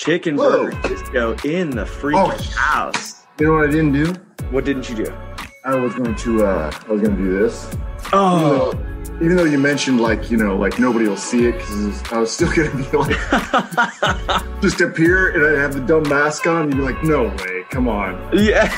Chicken Whoa. Burger Disco in the freaking Oh. house. You know what I didn't do? What didn't you do? I was going to uh I was going to do this. Oh, Even though you mentioned like, you know, like nobody will see it cuz I was still going to be like just appear and I have the dumb mask on and you're like, "No way. Come on." yeah.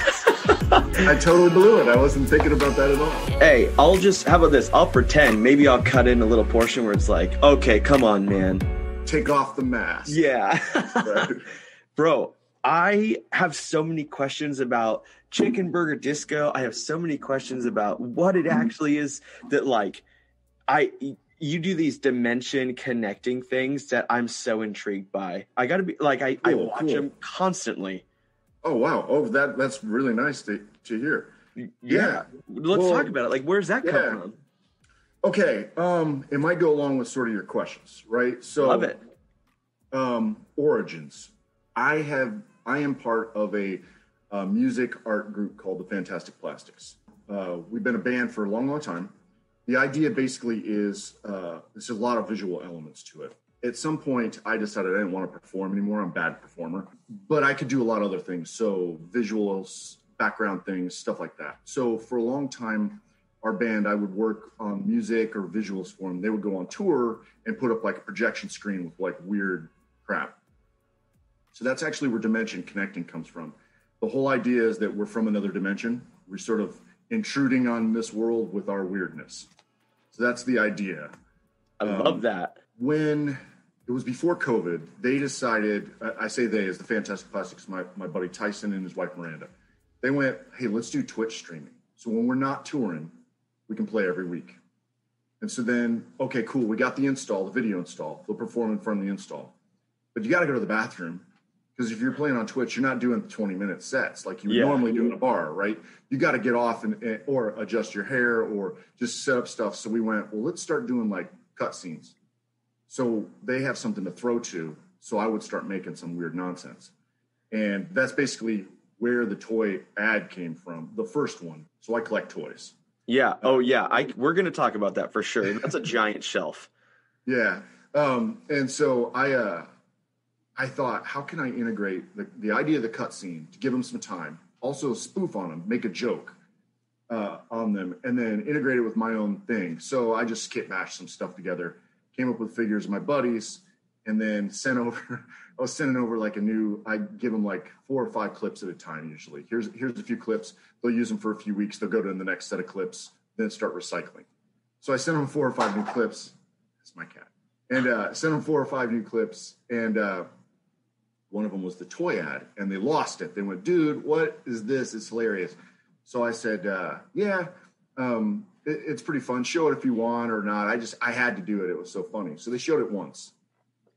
I totally blew it. I wasn't thinking about that at all. hey, I'll just, how about this? I'll pretend. Maybe I'll cut in a little portion where it's like, okay, come on, man. Take off the mask. Yeah. Right. Bro, I have so many questions about Chicken Burger Disco. I have so many questions about what it actually is that like I you do these dimension connecting things that I'm so intrigued by. I got to be like I, I watch cool. them constantly. Oh wow. Oh, that that's really nice to to hear. Yeah. Let's Well, talk about it. Like where's that come from? Okay, um it might go along with sort of your questions, right? So Love it. um, origins. I have I am part of a, uh music art group called the Fantastic Plastics. Uh, we've been a band for a long, long time. The idea basically is uh, there's a lot of visual elements to it. At some point, I decided I didn't want to perform anymore. I'm a bad performer, but I could do a lot of other things. So visuals, background things, stuff like that. So for a long time, our band, I would work on music or visuals for them. They would go on tour and put up like a projection screen with like weird crap. So that's actually where dimension connecting comes from. The whole idea is that we're from another dimension. We're sort of intruding on this world with our weirdness. So that's the idea. I um, love that. When it was before COVID, they decided, I- say they as the Fantastic Plastics, my, my buddy Tyson and his wife Miranda, they went, hey, let's do Twitch streaming. So when we're not touring, we can play every week. And so then, okay, cool, we got the install, the video install. They'll perform in front of the install. But you got to go to the bathroom because if you're playing on Twitch, you're not doing 20 minute sets like you would Yeah. normally do in a bar, right? You got to get off and, and or adjust your hair or just set up stuff. So we went, well, let's start doing like cutscenes. So they have something to throw to. So I would start making some weird nonsense. And that's basically where the toy ad came from, the first one. So I collect toys. Yeah. Oh yeah. I we're gonna talk about that for sure. That's a giant shelf. Yeah. Um, and so I uh, I thought, how can I integrate the, the idea of the cutscene to give them some time, also spoof on them, make a joke uh, on them, and then integrate it with my own thing. So I just kit bashed some stuff together, came up with figures of my buddies, and then sent over. I was sending over like a new. I give them like four or five clips at a time usually. Here's here's a few clips. They'll use them for a few weeks. They'll go to the next set of clips, then start recycling. So I sent them four or five new clips. That's my cat. And uh, sent them four or five new clips, and uh, one of them was the toy ad, and they lost it. They went, "Dude, what is this? It's hilarious." So I said, uh, "Yeah, um, it, it's pretty fun. Show it if you want or not." I just I had to do it. It was so funny. So they showed it once,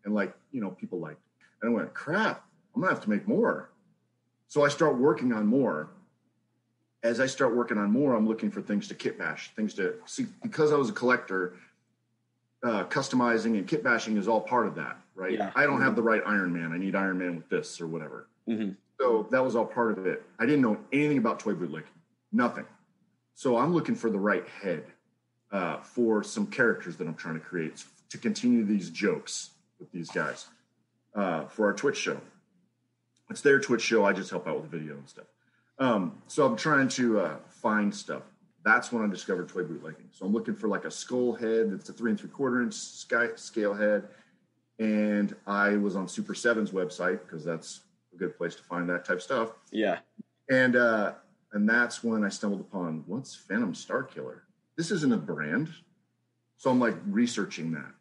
and like you know, people liked. it. And I went, "Crap, I'm gonna have to make more." So I start working on more. As I start working on more, I'm looking for things to kit bash, things to see because I was a collector. Uh, customizing and kit bashing is all part of that, right? Yeah. I don't have the right Iron Man. I need Iron Man with this or whatever. Mm-hmm. So that was all part of it. I didn't know anything about toy bootlegging, nothing. So I'm looking for the right head uh, for some characters that I'm trying to create to continue these jokes with these guys uh, for our Twitch show. It's their Twitch show. I just help out with the video and stuff. Um, so I'm trying to uh, find stuff. That's when I discovered toy bootlegging. So I'm looking for like a skull head that's a three and three quarter inch sky, scale head. And I was on Super7's website because that's a good place to find that type of stuff. Yeah. And uh, and that's when I stumbled upon what's Phantom Star Killer. This isn't a brand, so I'm like researching that.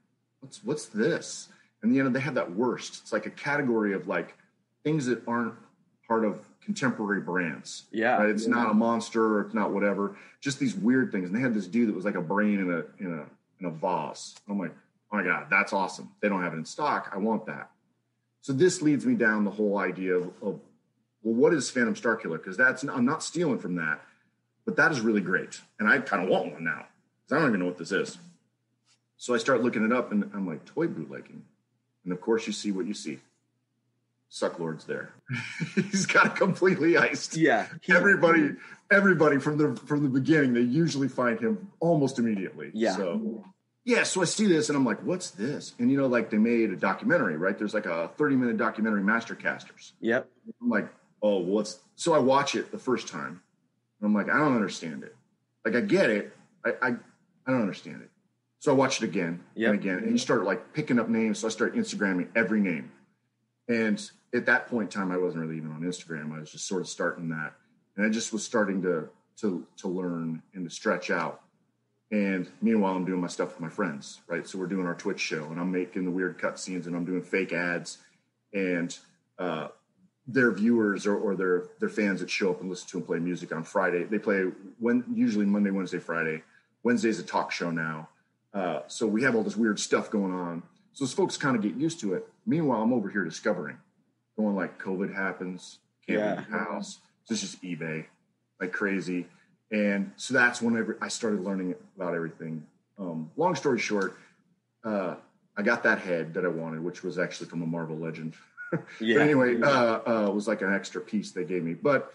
What's what's this? And you know they have that worst. It's like a category of like things that aren't part of contemporary brands. Yeah. Right? It's not a monster or it's not whatever. Just these weird things. And they had this dude that was like a brain in a in a in a vase. I'm like, oh my god, that's awesome. They don't have it in stock. I want that. So this leads me down the whole idea of, of well, what is Phantom Star Killer? Because that's I'm not stealing from that, but that is really great, and I kind of want one now because I don't even know what this is. So I start looking it up, and I'm like, toy bootlegging, and of course you see what you see. Sucklord's there. He's got completely iced. Yeah. He- Everybody, everybody from the from the beginning, they usually find him almost immediately. Yeah. So yeah, so I see this and I'm like, what's this? And you know, like they made a documentary, right? There's like a 30 minute documentary, Mastercasters. Yep. I'm like, oh, what's so I watch it the first time. And I'm like, I don't understand it. Like I get it. I I, I don't understand it. So I watched it again Yep. and again. And you start like picking up names. So I started Instagramming every name. And at that point in time, I wasn't really even on Instagram. I was just sort of starting that. And I just was starting to to to learn and to stretch out. And meanwhile, I'm doing my stuff with my friends, right? So we're doing our Twitch show, and I'm making the weird cut scenes, and I'm doing fake ads, and uh, their viewers or, or their their fans that show up and listen to and play music on Friday. They play when usually Monday, Wednesday, Friday. Wednesday's a talk show now, uh, so we have all this weird stuff going on. So those folks kind of get used to it. Meanwhile, I'm over here discovering, going like COVID happens, can't Yeah. leave the house. This is just eBay, like crazy. And so that's whenever I started learning about everything. Um, long story short, uh, I got that head that I wanted, which was actually from a Marvel Legend. Yeah. But anyway, uh, uh, it was like an extra piece they gave me. But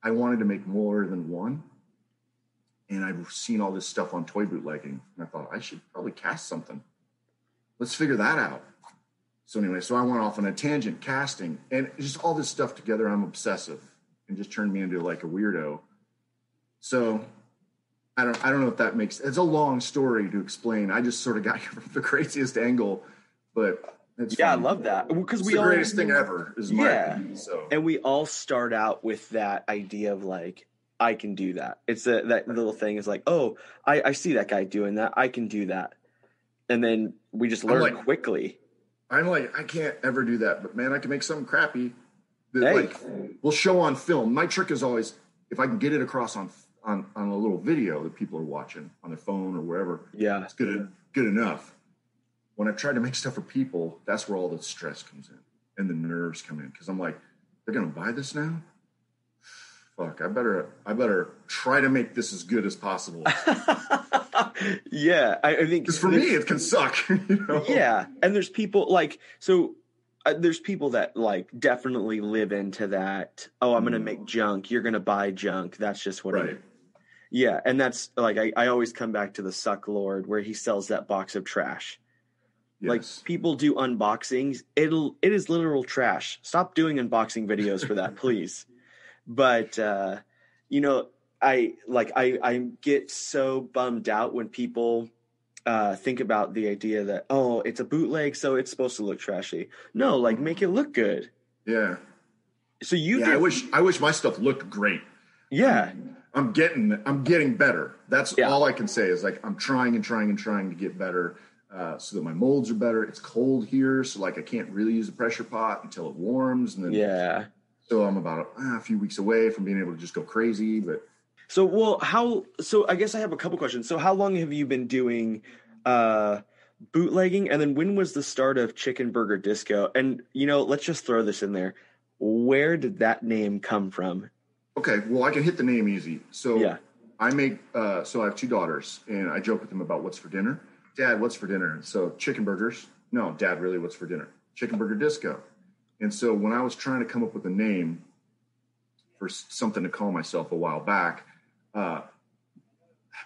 I wanted to make more than one. And I've seen all this stuff on toy bootlegging. And I thought, I should probably cast something. Let's figure that out. So anyway, so I went off on a tangent casting and just all this stuff together. I'm obsessive and just turned me into like a weirdo. So I don't I don't know if that makes it's a long story to explain. I just sort of got here from the craziest angle, but it's Yeah, I love that because It's we the all greatest thing ever is my Yeah. opinion, so and we all start out with that idea of like i can do that it's a, that little thing is like oh I, I see that guy doing that i can do that and then we just I'm learn like- quickly I'm like, I can't ever do that, but man, I can make something crappy that Hey. like will show on film. My trick is always if I can get it across on on on a little video that people are watching on their phone or wherever, yeah it's good good enough. When I try to make stuff for people, that's where all the stress comes in and the nerves come in because I'm like, they're gonna buy this now. Fuck, I better I better try to make this as good as possible. yeah I, I think Because for me, it can suck. You know? yeah and there's people like so uh, there's people that like definitely live into that oh i'm gonna make junk you're gonna buy junk that's just what it Right. Yeah, and that's like I, I always come back to the Sucklord where he sells that box of trash. Yes. Like people do unboxings, it'll it is literal trash. Stop doing unboxing videos for that, please. But uh, you know, I like I I get so bummed out when people uh, think about the idea that oh it's a bootleg so it's supposed to look trashy. No, like make it look good. yeah. So you yeah, I wish I wish my stuff looked great. yeah I'm getting I'm getting better. That's Yeah. all I can say is like I'm trying and trying and trying to get better uh, so that my molds are better. It's cold here, so like I can't really use the pressure pot until it warms, and then yeah. So I'm about uh, a few weeks away from being able to just go crazy. But So, well, how? So, I guess I have a couple questions. So, how long have you been doing uh, bootlegging, and then when was the start of Chicken Burger Disco? And you know, let's just throw this in there. Where did that name come from? okay, well I can hit the name easy. So Yeah. I make uh, so I have two daughters, and I joke with them about what's for dinner. Dad, what's for dinner? So chicken burgers. No, Dad, really, what's for dinner? Chicken burger disco. And so when I was trying to come up with a name for something to call myself a while back, uh,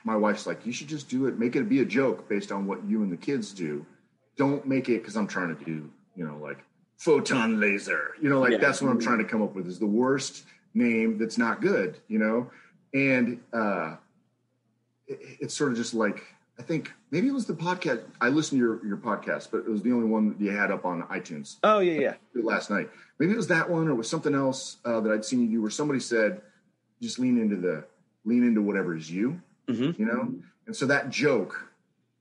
my wife's like, "You should just do it. Make it be a joke based on what you and the kids do. Don't make it because I'm trying to do, you know, like photon laser. You know, like Yeah. that's what I'm trying to come up with is the worst name that's not good. You know, and uh, it, it's sort of just like I think maybe it was the podcast. I listened to your your podcast, but it was the only one that you had up on iTunes Oh yeah, yeah, last night. Maybe it was that one, or was something else uh, that I'd seen you do, where somebody said, "Just lean into the lean into whatever is you," Mhm. you know. And so that joke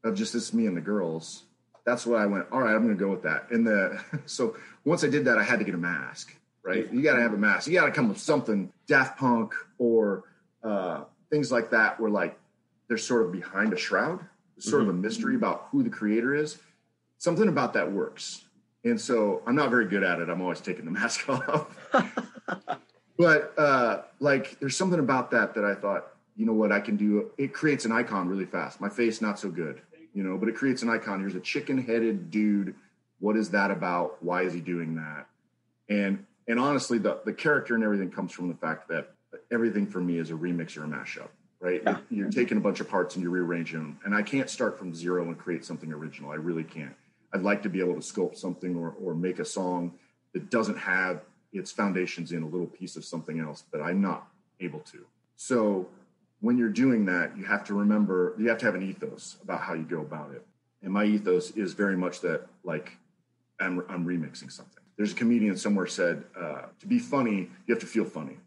of just this me and the girls, that's what I went. All right, I'm going to go with that. And the so once I did that, I had to get a mask. Right, you got to have a mask. You got to come with something Daft Punk or uh, things like that, where like they're sort of behind a shroud. Sort of a mystery about who the creator is. Something about that works. And so I'm not very good at it. I'm always taking the mask off. but uh, like, there's something about that that I thought, you know what, I can do. It creates an icon really fast. My face, not so good, you know, but it creates an icon. Here's a chicken headed dude. What is that about? Why is he doing that? And and honestly, the the character and everything comes from the fact that everything for me is a remix or a mashup, right? Yeah. You're taking a bunch of parts and you're rearranging them. And I can't start from zero and create something original. I really can't. I'd like to be able to sculpt something or, or make a song that doesn't have its foundations in a little piece of something else, but I'm not able to. So when you're doing that, you have to remember, you have to have an ethos about how you go about it. And my ethos is very much that, like, I'm, I'm remixing something. There's a comedian somewhere said, uh, to be funny, you have to feel funny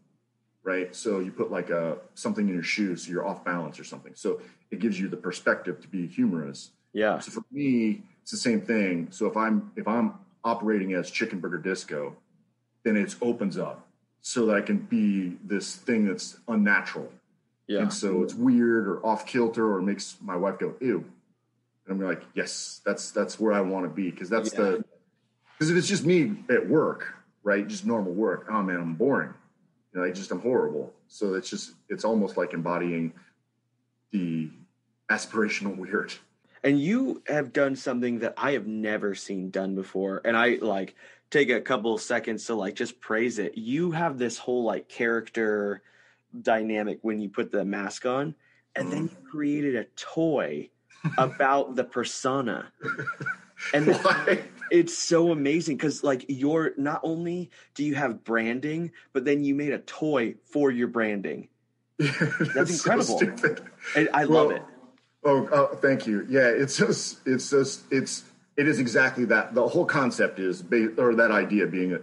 right? So you put like a something in your shoes, so you're off balance or something. So it gives you the perspective to be humorous. Yeah. So for me, it's the same thing. So if I'm if I'm operating as Chicken Burger Disco, then it opens up so that I can be this thing that's unnatural. Yeah. And so it's weird or off kilter or makes my wife go ew. And I'm like, yes, that's that's where I want to be because that's Yeah. the because if it's just me at work, right, just normal work, oh man, I'm boring. You know, I just I'm horrible. So it's just it's almost like embodying the aspirational weird. and you have done something that I have never seen done before. And I like take a couple seconds to like just praise it. You have this whole like character dynamic when you put the mask on, and then mm. you created a toy about the persona. And Why? It's so amazing because like you're not only do you have branding, but then you made a toy for your branding. That's incredible. So stupid. And I love it. Oh, oh, thank you. Yeah, it's just, it's just, it's, it is exactly that. The whole concept is, or that idea being a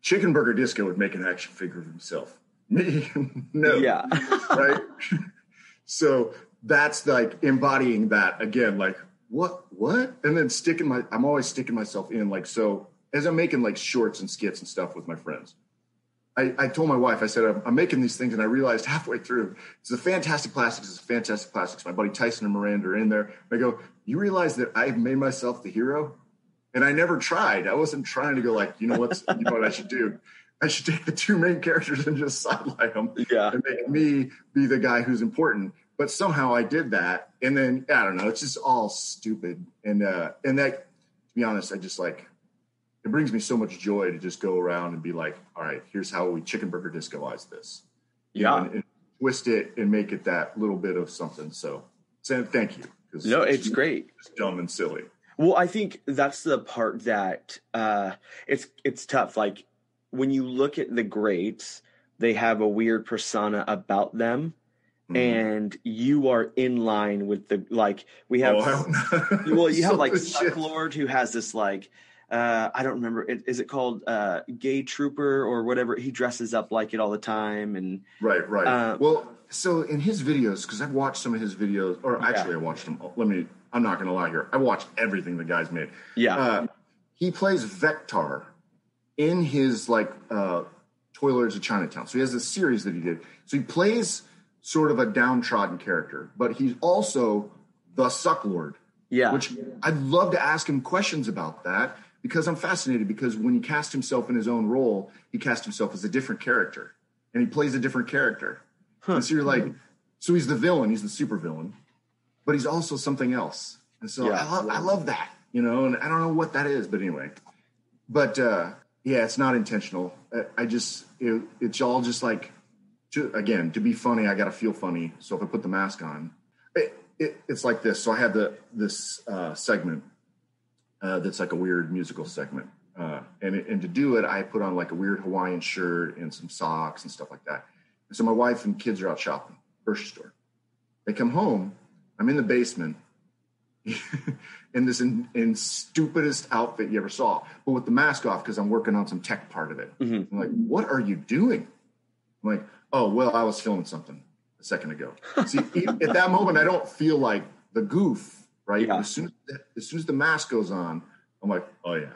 chicken burger disco would make an action figure of himself. Me, no. Yeah. right. so that's like embodying that again. Like what, what, and then sticking my. I'm always sticking myself in. Like so, as I'm making like shorts and skits and stuff with my friends. I, I told my wife, I said, I'm, I'm making these things, and I realized halfway through, it's the Fantastic Plastics, it's the Fantastic Plastics. My buddy Tyson and Miranda are in there. I go, You realize that I've made myself the hero? And I never tried. I wasn't trying to go, like, you know what's, you know what I should do? I should take the two main characters and just sideline them Yeah. and make me be the guy who's important. But somehow I did that. And then, I don't know, it's just all stupid. And, uh, and that, to be honest, I just like, it brings me so much joy to just go around and be like, all right, here's how we chicken burger discoize this. You know, Yeah. and, and twist it and make it that little bit of something. So, so thank you. No, it's great. It's dumb and silly. Well, I think that's the part that uh, it's it's tough. Like when you look at the greats, they have a weird persona about them, Mhm. and you are in line with the like. We have Oh, I don't know. well, you have like Some shit. Sucklord who has this like. Uh, I don't remember. Is is it called uh, Gay Trooper or whatever? He dresses up like it all the time, and Right, right. Uh, well, so in his videos, because I've watched some of his videos, or Yeah. actually, I watched them. all. Let me. I'm not going to lie here. I watched everything the guy's made. yeah, Uh, he plays Vectar in his like uh, Toilers of Chinatown. So he has this series that he did. So he plays sort of a downtrodden character, but he's also the Sucklord. yeah, which I'd love to ask him questions about that because I'm fascinated. Because when he cast himself in his own role, he cast himself as a different character, and he plays a different character. And so you're like, so he's the villain, he's the super villain, but he's also something else. And so Yeah. I, love, I love that, you know, and I don't know what that is, but anyway. But uh, yeah, it's not intentional. I, I just, it, it's all just like, to, again, to be funny, I got to feel funny. So if I put the mask on, it, it, it's like this. So I had the this uh, segment uh, that's like a weird musical segment. Uh, and, and to do it, I put on like a weird Hawaiian shirt and some socks and stuff like that. And so my wife and kids are out shopping, grocery store. They come home. I'm in the basement in this in, in stupidest outfit you ever saw, but with the mask off because I'm working on some tech part of it. Mhm. I'm like, what are you doing? I'm like, oh well, I was filming something a second ago. See, at that moment, I don't feel like the goof, right? Yeah. As soon as, as soon as the mask goes on, I'm like, oh yeah,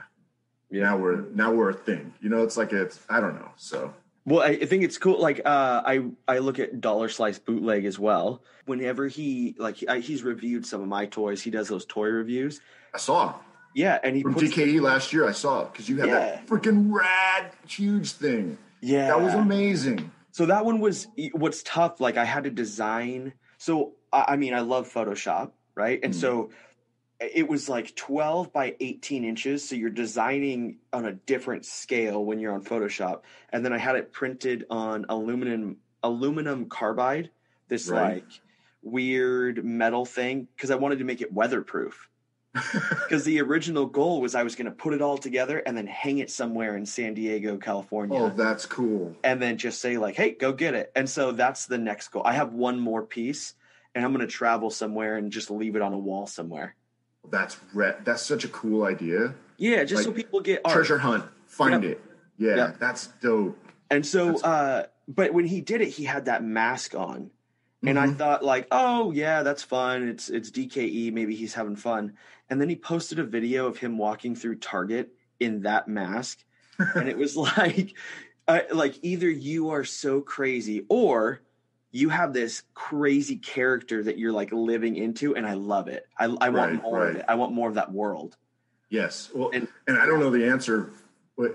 yeah. now we're now we're a thing. You know, it's like it's I don't know. So Well, I, think it's cool. Like, uh, I I look at Dollar Slice Bootleg as well. Whenever he like I, he's reviewed some of my toys, he does those toy reviews. I saw. Yeah, and he from DKE last year. I saw it because you had that freaking rad, huge thing. yeah That was amazing. So that one was what's tough. Like I had to design. So I, I mean, I love Photoshop, right? And Mhm. so it was like 12 by 18 inches. So you're designing on a different scale when you're on Photoshop. And then I had it printed on aluminum aluminum carbide this Right. like weird metal thing because I wanted to make it weatherproof. Because the original goal was I was going to put it all together and then hang it somewhere in San Diego, California, oh, that's cool. and then just say like, "Hey, go get it." And so that's the next goal. I have one more piece, and I'm going to travel somewhere and just leave it on a wall somewhere. That's re- that's such a cool idea. Yeah, just so people get art. Treasure hunt, find Yep. it. Yeah, Yep. that's dope. And so, uh, but when he did it, he had that mask on, and I Mhm. thought like, oh yeah, that's fun. It's it's DKE. Maybe he's having fun. And then he posted a video of him walking through Target in that mask, and it was like, uh, like either you are so crazy or you have this crazy character that you're like living into, and I love it. I I want Right, more of it. I want more of that world. Yes. Well, And- and, I don't know the answer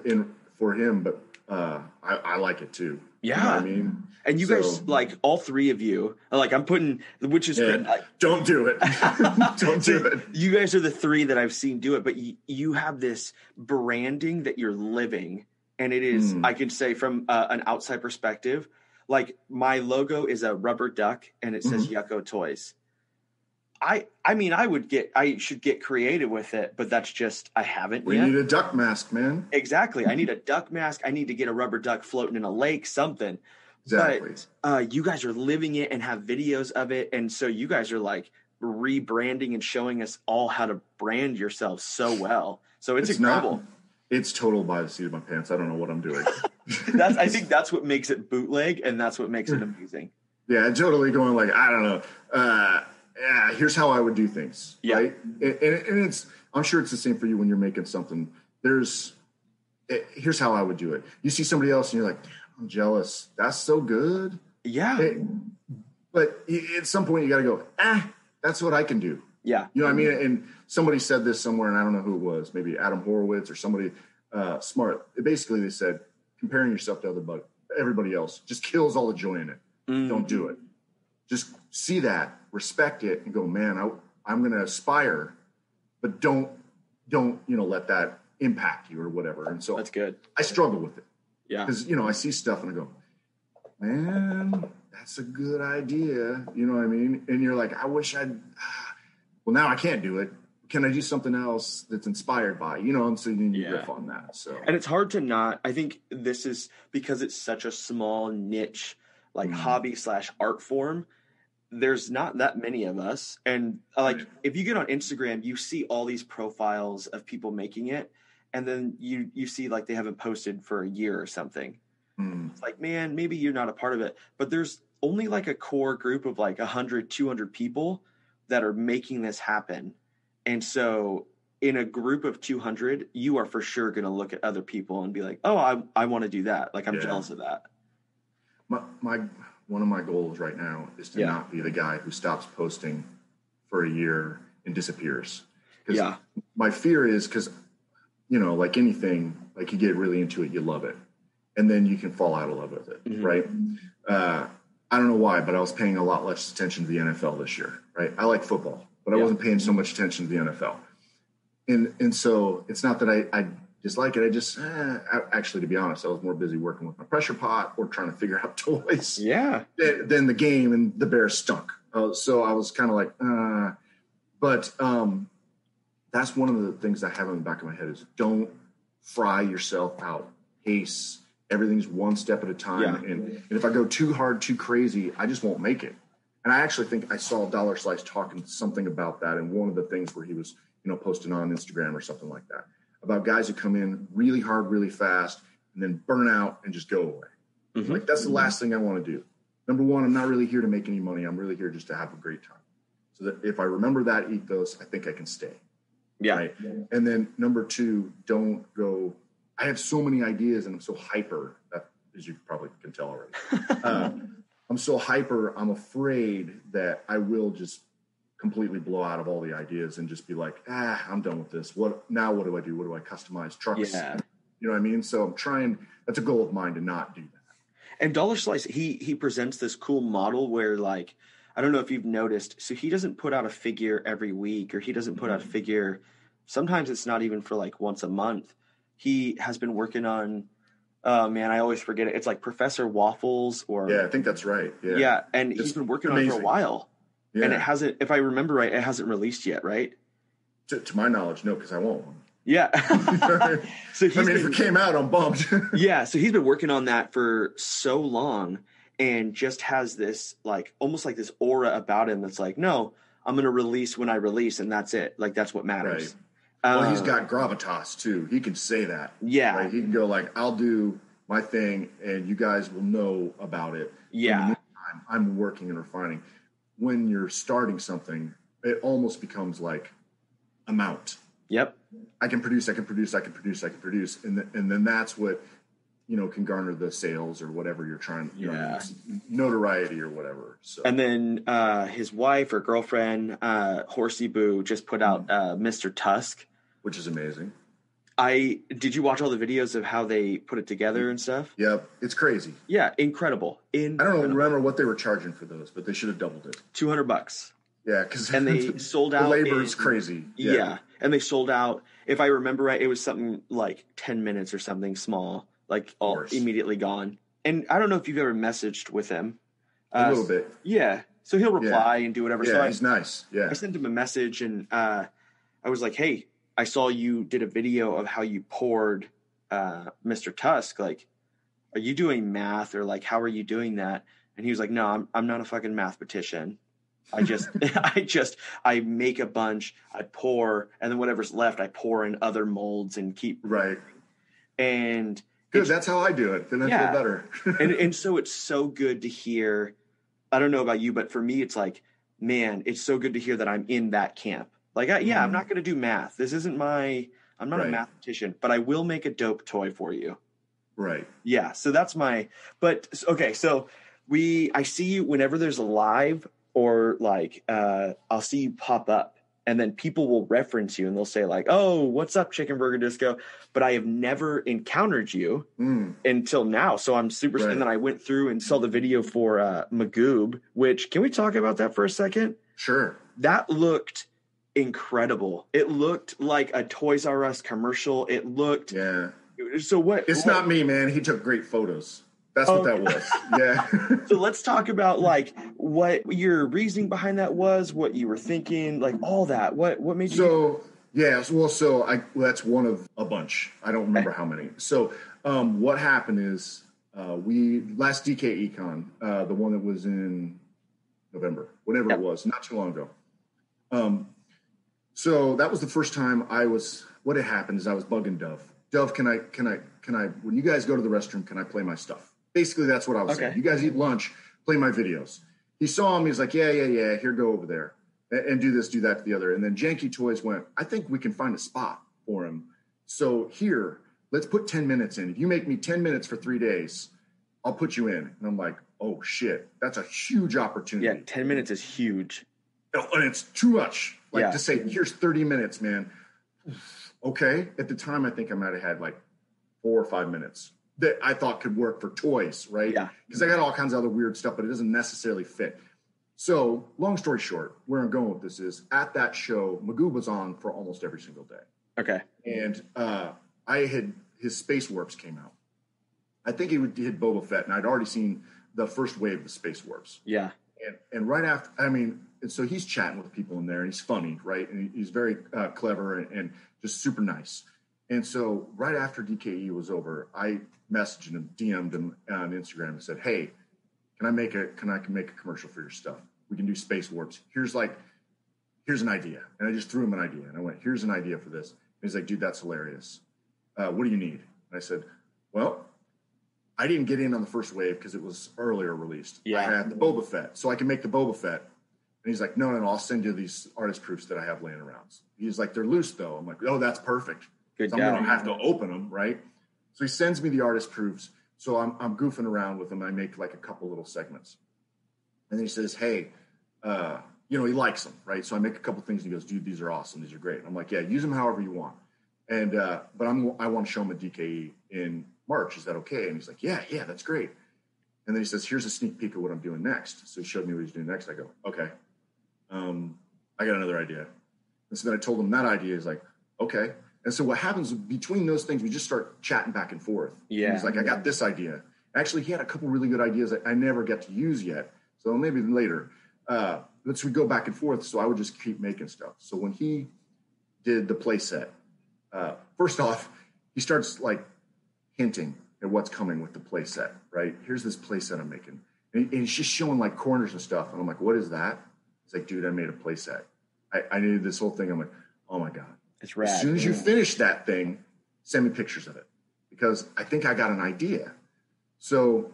in for him, but uh, I, I like it too. You know Yeah. I mean, And you So- guys, like all three of you, like I'm putting, which is Yeah. Don't do it. don't do it. you guys are the three that I've seen do it, but you, you have this branding that you're living, and it is Mm. I can say from uh, an outside perspective, like my logo is a rubber duck and it says Yucko Toys. I I mean I would get I should get creative with it, but that's just I haven't We yet. need a duck mask, man. exactly. I need a duck mask. I need to get a rubber duck floating in a lake, something. Exactly. But uh, you guys are living it and have videos of it, and so you guys are like rebranding and showing us all how to brand yourselves so well. So it's, incredible. Not, it's total by the seat of my pants. I don't know what I'm doing. that's I think that's what makes it bootleg, and that's what makes it amazing. yeah, totally going like I don't know. Uh, yeah, here's how I would do things. Yeah. Right. And, and, it's I'm sure it's the same for you when you're making something. There's it, here's how I would do it. You see somebody else and you're like, I'm jealous. That's so good. Yeah, It- but at some point you got to go. Ah, that's what I can do. yeah, You know what I mean? And somebody said this somewhere, and I don't know who it was, maybe Adam Horowitz or somebody uh, smart. Basically, they said comparing yourself to other but everybody else just kills all the joy in it. Mm. Don't do it. Just see that, respect it, and go, man. I, I'm going to aspire, but don't don't you know let that impact you or whatever. And so That's good. I struggle with it Yeah, because you know I see stuff and I go, man, that's a good idea. You know what I mean? And you're like, I wish I'd. well, now I can't do it. Can I do something else that's inspired by? You know, and so then you Yeah. riff on that. So and it's hard to not. I think this is because it's such a small niche, like Mhm. hobby slash art form. There's not that many of us, and uh, like Right. if you get on Instagram, you see all these profiles of people making it, and then you you see like they haven't posted for a year or something. mm, It's like, man, maybe you're not a part of it, but there's only like a core group of like 100, 200 people that are making this happen. And so in a group of 200, you are for sure going to look at other people and be like, oh, I, I want to do that. Like, I'm Yeah. jealous of that. my my one of my goals right now is to Yeah. not be the guy who stops posting for a year and disappears. Yeah. my fear is because you know like anything like you get really into it you love it and then you can fall out of love with it Mhm. right uh, i don't know why but i was paying a lot less attention to the nfl this year right i like football but i wasn't paying so much attention to the nfl and and so it's not that i, I dislike it i just eh, actually to be honest i was more busy working with my pressure pot or trying to figure out toys Yeah. than, the game, and the bear stunk. Uh, so I was kind of like, uh, but um, that's one of the things I have in the back of my head is don't fry yourself out. Pace. Everything's one step at a time. Yeah. And, and if I go too hard, too crazy, I just won't make it. And I actually think I saw Dollar Slice talking something about that in one of the things where he was, you know, posting on Instagram or something like that about guys who come in really hard, really fast, and then burn out and just go away. Mhm. Like that's the last thing I want to do. Number one, I'm not really here to make any money. I'm really here just to have a great time. So that if I remember that ethos, I think I can stay. Yeah. Right. And then number two, don't go. I have so many ideas and I'm so hyper that, as you probably can tell already. uh, I'm so hyper. I'm afraid that I will just completely blow out of all the ideas and just be like, ah, I'm done with this. What now? What do I do? What do I customize trucks? Yeah. You know what I mean? So I'm trying. That's a goal of mine to not do that. And Dollar Slice, he he presents this cool model where like I don't know if you've noticed, so he doesn't put out a figure every week or he doesn't put out a figure sometimes it's not even for like once a month. He has been working on Oh man, I always forget it. It's like Professor Waffles or Yeah, I think that's right. Yeah. yeah, and he's been working on it for a while, Yeah. and it hasn't. If I remember right, it hasn't released yet, right? to, to my knowledge, no, because I want one. Yeah. so I mean, been, if it came out, I'm bummed. yeah, so he's been working on that for so long, and just has this like almost like this aura about him that's like, no, I'm gonna release when I release, and that's it. Like that's what matters. well, he's Uh, got gravitas too. He can say that. yeah, Right? He can go like, "I'll do my thing, and you guys will know about it." yeah, I'm, I'm working and refining. When you're starting something, it almost becomes like amount. yep, I can produce, I can produce, I can produce, I can produce, and th- and then that's what you know can garner the sales or whatever you're trying, you Yeah. know, notoriety or whatever. So And then uh, his wife or girlfriend, uh, Horsey Boo, just put out uh, Mr. Tusk. which is amazing. I did you watch all the videos of how they put it together and stuff? Yep, it's crazy. Yeah, incredible. I don't remember what they were charging for those, but they should have doubled it. Two hundred bucks, Yeah, because and they sold the out. labor in- is crazy. Yeah. and they sold out. If I remember right, it was something like ten minutes or something small, like all immediately gone. And I don't know if you've ever messaged with him. a Uh, little bit. Yeah, so he'll reply and do whatever. Yeah, so I, he's nice. Yeah, I sent him a message and uh, I was like, "Hey, I saw you did a video of how you poured uh, Mr. Tusk. Like, are you doing math or like how are you doing that?" And he was like, "No, I'm I'm not a fucking mathematician. I just I just I make a bunch, I pour, and then whatever's left, I pour in other molds and keep right. and." Good. That's how I do it. Then I Yeah. feel better. and and so it's so good to hear. I don't know about you, but for me, it's like, man, it's so good to hear that I'm in that camp. Like, I, yeah, I'm Mhm. not going to do math. This isn't my. I'm not a mathematician, but I will make a dope toy for you. right. Yeah, so that's my. But okay, so we, I see you whenever there's a live or like, uh I'll see you pop up, and then people will reference you and they'll say like, "Oh, what's up, Chicken Burger Disco?" But I have never encountered you Mm, until now. So I'm super. Right. And then I went through and saw the video for uh, Magoob, which can we talk about that for a second? sure. That looked incredible. It looked like a Toys R Us commercial. It looked Yeah. so. What? It's what- not me, man. He took great photos. That's what that was. Yeah. So let's talk about like what your reasoning behind that was, what you were thinking, like all that. What what made you? So yeah, well, so I well, that's one of a bunch. I don't remember how many. So um, what happened is uh, we last DKE Con, uh, the one that was in November, whatever Yep. it was, not too long ago. Um, so that was the first time I was. What had happened is I was bugging Dov. Dov, can I can I can I when you guys go to the restroom, can I play my stuff? Basically, that's what I was Okay. saying. You guys eat lunch, play my videos. He saw him. He's like, yeah, yeah, yeah. Here, go over there and, and do this, do that, to the other. And then Janky Toys went, I think we can find a spot for him. So here, let's put 10 minutes in. If you make me 10 minutes for three days, I'll put you in. And I'm like, oh shit, that's a huge opportunity. yeah, ten minutes is huge. Oh, And it's too much. Like Yeah. to say, here's 30 minutes, man. Okay. At the time, I think I might have had like four or five minutes that I thought could work for toys, right? Yeah. Because I got all kinds of other weird stuff, but it doesn't necessarily fit. So, long story short, where I'm going with this is at that show, Magoo was on for almost every single day. Okay. And uh, I had his Space Warps came out. I think he would- did Boba Fett, and I'd already seen the first wave of Space Warps Yeah. and, and right after i mean and so he's chatting with people in there and he's funny right? And he's very uh, clever and, and just super nice. And so right after dke was over i messaged him dm'd him on instagram and said hey can i make a can i make a commercial for your stuff? We can do space warps. Here's like here's an idea. And i just threw him an idea and i went here's an idea for this. And he's like dude that's hilarious. Uh, what do you need? And i said well I didn't get in on the first wave because it was earlier released. Yeah. I had the Boba Fett, so I can make the Boba Fett. And he's like, no, no, no, I'll send you these artist proofs that I have laying around. He's like, they're loose though. I'm like, oh, that's perfect. Good So I'm gonna have to open them, right? So he sends me the artist proofs. So I'm I'm goofing around with them. I make like a couple little segments, and then he says, hey, uh, you know, he likes them, right? So I make a couple things. And he goes, dude, these are awesome. These are great. And I'm like, yeah, use them however you want. And uh, but I'm I want to show him a DKE in March. Is that okay? And he's like, yeah, yeah, that's great. And then he says, here's a sneak peek of what I'm doing next. So he showed me what he's doing next. I go, okay. Um, I got another idea. And so then I told him that idea is like, okay. And so what happens between those things, we just start chatting back and forth. Yeah. He's like, I got this idea. Actually, he had a couple really good ideas that I never get to use yet. So maybe later. Uh, but so we go back and forth. So I would just keep making stuff. So when he did the play set, uh, first off, he starts like hinting at what's coming with the play set, right? Here's this play set I'm making. And, and he's just showing like corners and stuff. And I'm like, what is that? He's like, dude, I made a play set. I, I needed this whole thing. I'm like, oh my God. It's rad. As soon as you finish that thing, send me pictures of it because I think I got an idea. So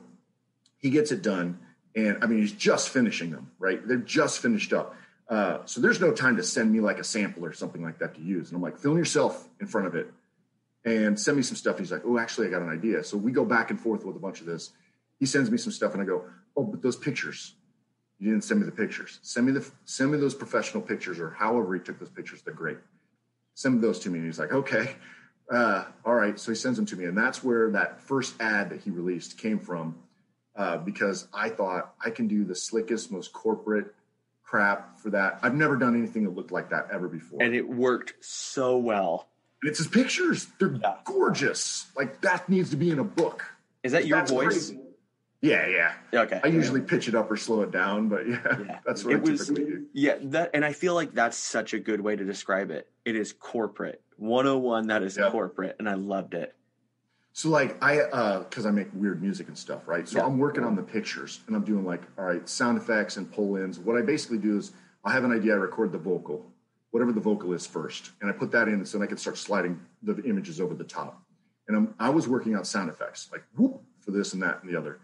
he gets it done. And I mean, he's just finishing them, right? They're just finished up. Uh, so there's no time to send me like a sample or something like that to use. And I'm like, film yourself in front of it and send me some stuff. He's like, oh, actually, I got an idea. So we go back and forth with a bunch of this. He sends me some stuff, and I go, oh, but those pictures. You didn't send me the pictures. Send me the send me those professional pictures, or however he took those pictures. They're great. Send those to me. And he's like, okay, uh, all right. So he sends them to me, and that's where that first ad that he released came from, uh, because I thought I can do the slickest, most corporate crap for that. I've never done anything that looked like that ever before. and it worked so well. And it's his pictures. They're Yeah. gorgeous. Like that needs to be in a book. Is that your voice? crazy. Yeah, yeah. Okay. I usually pitch it up or slow it down, but yeah, Yeah. that's what It I was- typically do. Yeah, that and I feel like that's such a good way to describe it. It is corporate. 101 that is Yeah. corporate and I loved it. So like I uh because I make weird music and stuff, right? So Yeah. I'm working on the pictures and I'm doing like, all right, sound effects and pull-ins. What I basically do is I have an idea, I record the vocal, whatever the vocal is first, and I put that in so then I can start sliding the images over the top. And I'm, I was working out sound effects, like whoop for this and that and the other.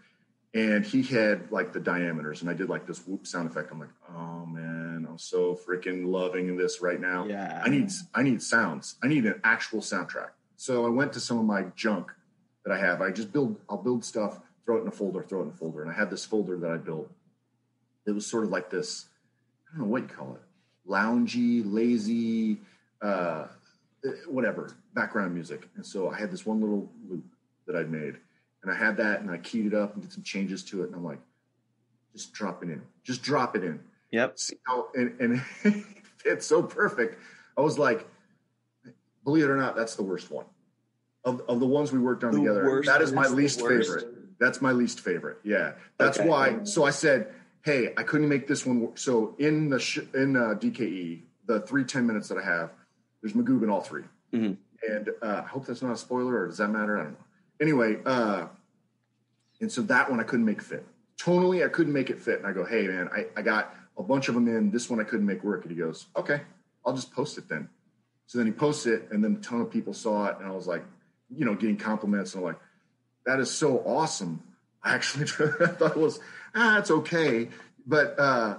And he had like the diameters, and I did like this whoop sound effect. I'm like, oh man, I'm so freaking loving this right now. Yeah. I need I need sounds. I need an actual soundtrack. So I went to some of my junk that I have. I just build I'll build stuff, throw it in a folder, throw it in a folder. And I had this folder that I built. It was sort of like this, I don't know what you call it. Loungy, lazy, uh whatever, background music. And so I had this one little loop that I'd made. And I had that and I keyed it up and did some changes to it. And I'm like, just drop it in. Just drop it in Yep. see how and, and it fits so perfect. I was like, believe it or not, that's the worst one. Of, of the ones we worked on The together, worst that is my least favorite. That's my least favorite. Yeah, that's Okay. why. So I said, hey, I couldn't make this one. Work. So in the sh- in uh, DKE, the three ten minutes that I have, there's Magoob in all 3 Mhm. and uh, I hope that's not a spoiler, or does that matter? I don't know. Anyway, uh, and so that one I couldn't make fit. Tonally, I couldn't make it fit. And I go, hey, man, I, I got a bunch of them in. This one I couldn't make work. And he goes, okay, I'll just post it then. So then he posts it, and then a ton of people saw it. And I was like, you know, getting compliments. And I'm like, that is so awesome. I actually thought it was, ah, it's okay. But, uh,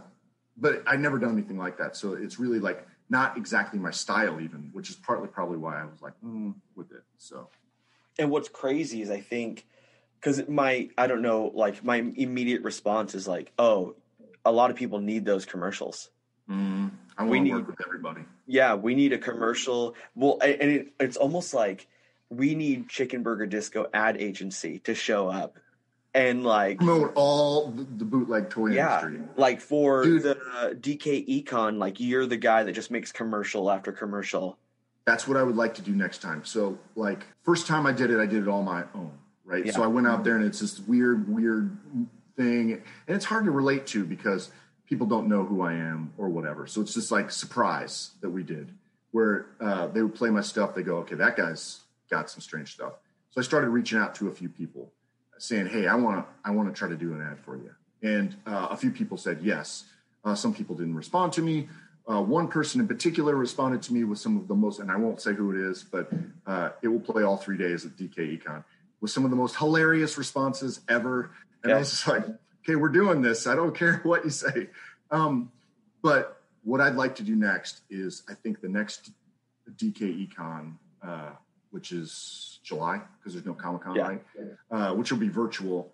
but I never done anything like that. So it's really like not exactly my style, even, which is partly probably why I was like, mm, with it. So. And what's crazy is I think because my I don't know like my immediate response is like oh a lot of people need those commercials. Mm, I We want to need- work with everybody. Yeah, we need a commercial. Well, and it, it's almost like we need Chicken Burger Disco ad agency to show up and like Promote all the, the bootleg toy yeah, industry. like for Dude. the DKE Con, like you're the guy that just makes commercial after commercial. That's what I would like to do next time. So, like, first time I did it, I did it all my own, right? Yeah. So I went out there and it's this weird, weird thing, and it's hard to relate to because people don't know who I am or whatever. So it's just like surprise that we did, where uh, they would play my stuff. They go, okay, that guy's got some strange stuff. So I started reaching out to a few people, saying, hey, I want to, I want to try to do an ad for you. And uh, a few people said yes. Uh, some people didn't respond to me. Uh, one person in particular responded to me with some of the most, and I won't say who it is, but uh, it will play all three days at DKE Con with some of the most hilarious responses ever. And I was just like, okay, we're doing this. I don't care what you say. Um, but what I'd like to do next is I think the next DKE Con, uh, which is July, because there's no Comic Con, Yeah. right? Uh, which will be virtual,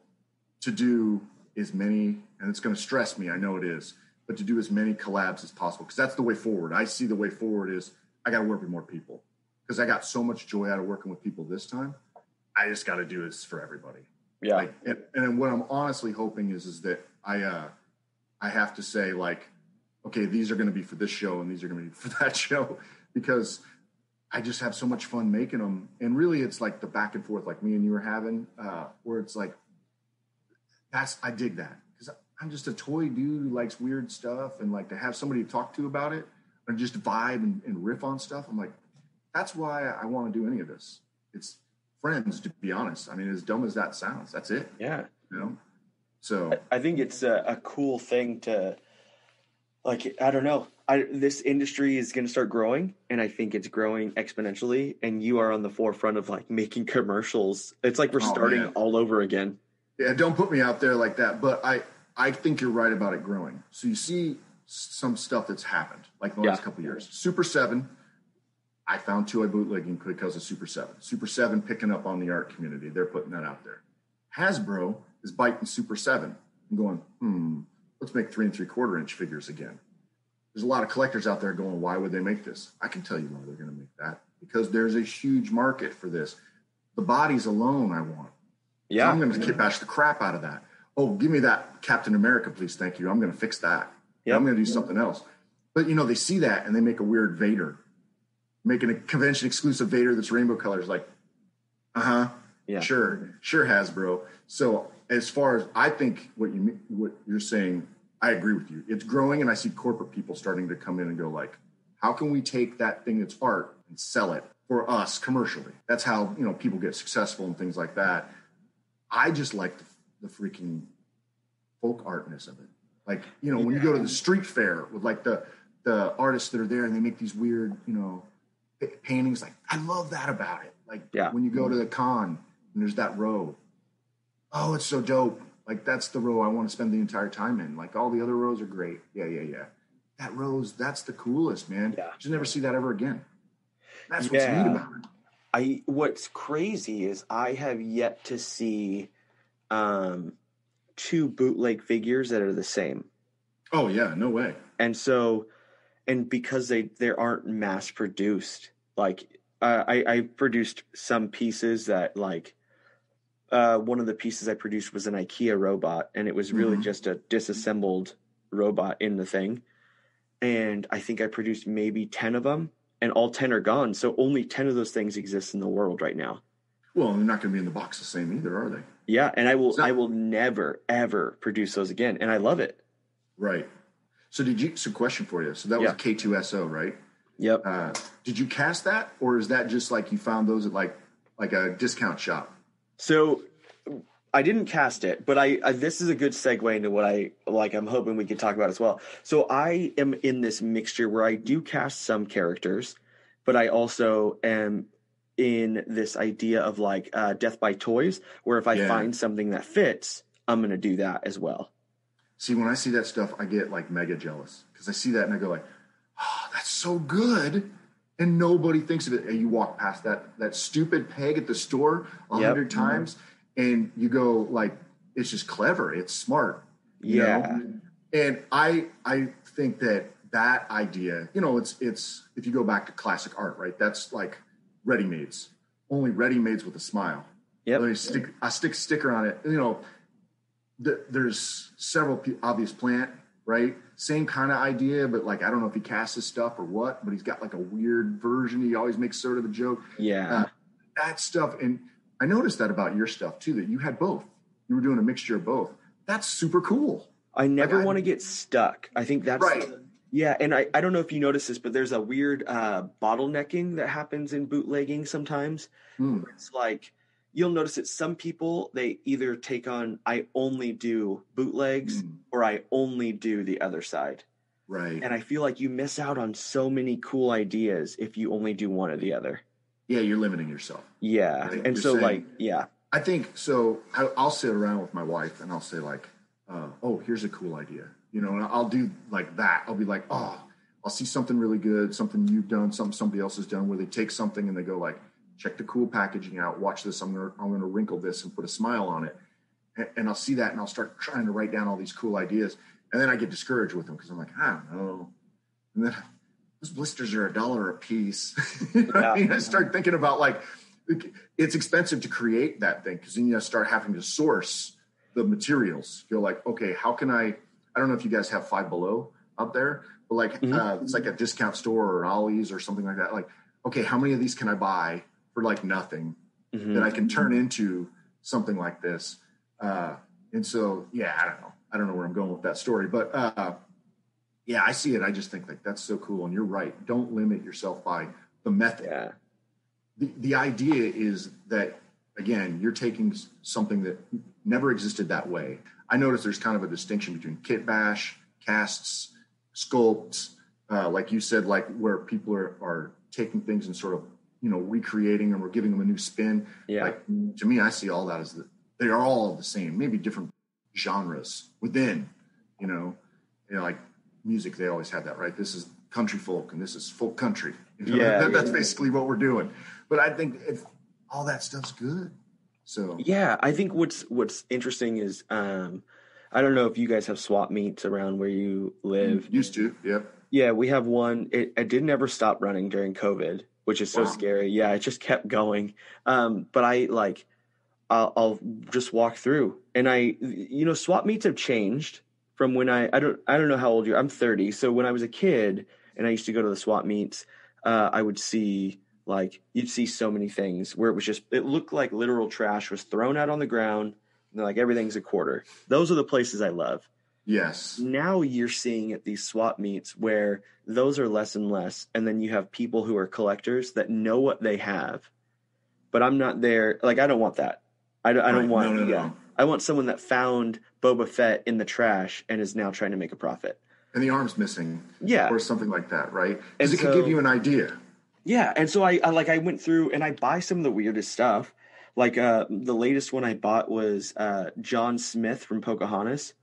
to do as many, and it's going to stress me, I know it is, but to do as many collabs as possible, because that's the way forward. I see the way forward is I got to work with more people, because I got so much joy out of working with people this time. I just got to do this for everybody. Yeah, Like, and, and what I'm honestly hoping is is that I uh I have to say like, okay, these are going to be for this show and these are going to be for that show because I just have so much fun making them. And really, it's like the back and forth, like me and you were having, uh, where it's like, that's, I dig that. I'm just a toy dude who likes weird stuff. And like to have somebody to talk to about it and just vibe and, and riff on stuff. I'm like, that's why I want to do any of this. It's friends, to be honest. I mean, as dumb as that sounds, that's it. Yeah. You know? So I think it's a, a cool thing to, like, I don't know. I, this industry is going to start growing and I think it's growing exponentially and you are on the forefront of like making commercials. It's like we're Oh, starting man. all over again. Yeah, don't put me out there like that. But I, I think you're right about it growing. So you see some stuff that's happened, like the last couple of years. Super7, I found two eye bootlegging because of Super7. Super Seven picking up on the art community. They're putting that out there. Hasbro is biting Super7 and going, hmm, let's make three and three quarter inch figures again. There's a lot of collectors out there going, why would they make this? I can tell you why they're going to make that because there's a huge market for this. The bodies alone, I want. So Yeah. I'm going to bash the crap out of that. Oh, give me that Captain America, please. Thank you. I'm going to fix that. Yep. I'm going to do something else. But you know, they see that and they make a weird Vader, making a convention exclusive Vader that's rainbow colors. Like, uh huh, Yeah. sure, sure, Hasbro. So as far as I think, what you what you're saying, I agree with you. It's growing, and I see corporate people starting to come in and go like, how can we take that thing that's art and sell it for us commercially? That's how you know people get successful and things like that. I just like the, the freaking folk artness of it. Like, you know, when you go to the street fair with like the the artists that are there and they make these weird, you know, paintings. Like, I love that about it. Like, Yeah. when you go to the con and there's that row, oh, it's so dope. Like, that's the row I want to spend the entire time in. Like, all the other rows are great. Yeah, yeah, yeah. That row's that's the coolest, man. Yeah. You never see that ever again. That's what's Yeah. neat about it. I what's crazy is I have yet to see um two bootleg figures that are the same. Oh yeah, no way. and so and because they there aren't mass produced like uh, i i produced some pieces that like uh one of the pieces i produced was an ikea robot and it was really Mhm. just a disassembled robot in the thing and i think i produced maybe 10 of them and all 10 are gone so only 10 of those things exist in the world right now Well, they're not going to be in the box the same either, are they? Yeah and i will So- i will never ever produce those again and i love it Right. So did you? So question for you. So that was Yeah. a K2SO, right? yep Uh, did you cast that, or is that just like you found those at like like a discount shop? So I didn't cast it, but I, I this is a good segue into what I like. I'm hoping we could talk about as well. So I am in this mixture where I do cast some characters, but I also am in this idea of like uh, death by toys, where if I Yeah. find something that fits, I'm gonna do that as well. See, when I see that stuff, I get like mega jealous because I see that and I go like, "Oh, that's so good," and nobody thinks of it. And you walk past that that stupid peg at the store a Yep. hundred times, and you go like, "It's just clever. It's smart." you know? Yeah, and i i think that that idea you know it's it's if you go back to classic art right that's like ready mades only ready mades with a smile. Yep. Let me stick i stick a sticker on it. You know th- there's several pe- obvious plant right? Same kind of idea but like i don't know if he casts his stuff or what but he's got like a weird version. He always makes sort of a joke. Yeah, uh, that stuff and i noticed that about your stuff too that you had both. You were doing a mixture of both. That's super cool. I never I- want to get stuck. I think that's Right. Yeah, and I, I don't know if you notice this, but there's a weird uh, bottlenecking that happens in bootlegging sometimes. Hmm. It's like you'll notice that some people they either take on I only do bootlegs Mm, or I only do the other side. right. And I feel like you miss out on so many cool ideas if you only do one or the other. yeah, you're limiting yourself. Yeah. Right, And you're so saying- like yeah. I think so. I, I'll sit around with my wife and I'll say like, uh, "Oh, here's a cool idea," you know, and I'll do like that. I'll be like, "Oh, I'll see something really good, something you've done, something somebody else has done, where they take something and they go like, check the cool packaging out. Watch this. I'm gonna I'm gonna wrinkle this and put a smile on it." And, and I'll see that and I'll start trying to write down all these cool ideas, and then I get discouraged with them because I'm like, I don't know, and then. Those blisters are a dollar a piece. You know what I mean, I start thinking about like it's expensive to create that thing because then you start having to source the materials. You're like, okay, how can I? I don't know if you guys have Five Below up there, but like Mhm. uh, it's like a discount store or Ollie's or something like that. Like, okay, how many of these can I buy for like nothing Mhm. that I can turn into something like this? Uh, and so, yeah, I don't know. I don't know where I'm going with that story, but uh, yeah, I see it. I just think like that's so cool. And you're right. Don't limit yourself by the method. yeah. The, the idea is that, again, you're taking something that never existed that way. I notice there's kind of a distinction between kit bash, casts, sculpts, uh, like you said, like where people are, are taking things and sort of, you know, recreating them or giving them a new spin. Yeah. Like to me, I see all that as the, they are all the same, maybe different genres within, you know, you know, like music, they always have that, right? This is country folk and this is folk country. You know, Yeah, that- that's yeah. basically what we're doing. But I think if all that stuff's good. So Yeah, I think what's what's interesting is um I don't know if you guys have swap meets around where you live. used to, yep. Yeah, we have one. It, it didn't ever stop running during COVID, which is so Wow. scary. Yeah, it just kept going. Um, but I like, I'll, I'll just walk through, and I, you know, swap meets have changed from when I, I don't, I don't know how old you. I'm 30, so when I was a kid and I used to go to the swap meets, uh, I would see like you'd see so many things where it was just it looked like literal trash was thrown out on the ground. And like everything's a quarter. Those are the places I love Yes. now you're seeing at these swap meets where those are less and less and then you have people who are collectors that know what they have but i'm not there like i don't want that i don't, I don't Right. want No, no, yeah. no. i want someone that found boba fett in the trash and is now trying to make a profit And the arm's missing yeah or something like that, right? Because it could give you an idea. Yeah, and so I, I like I went through and I buy some of the weirdest stuff. Like uh the latest one I bought was uh John Smith from Pocahontas.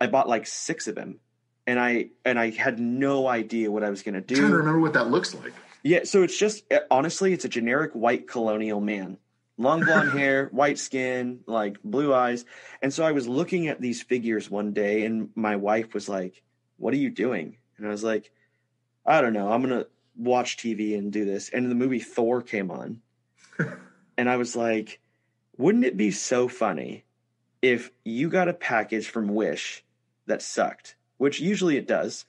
I bought like 6 of them. And I and I had no idea what I was going to do. I'm trying to remember what that looks like. Yeah, so it's just uh, honestly it's a generic white colonial man. Long blonde hair, white skin, like blue eyes. And so I was looking at these figures one day and my wife was like, "What are you doing?" And I was like, I don't know. I'm gonna watch TV and do this. And the movie Thor came on, and I was like, wouldn't it be so funny if you got a package from Wish that sucked, which usually it does,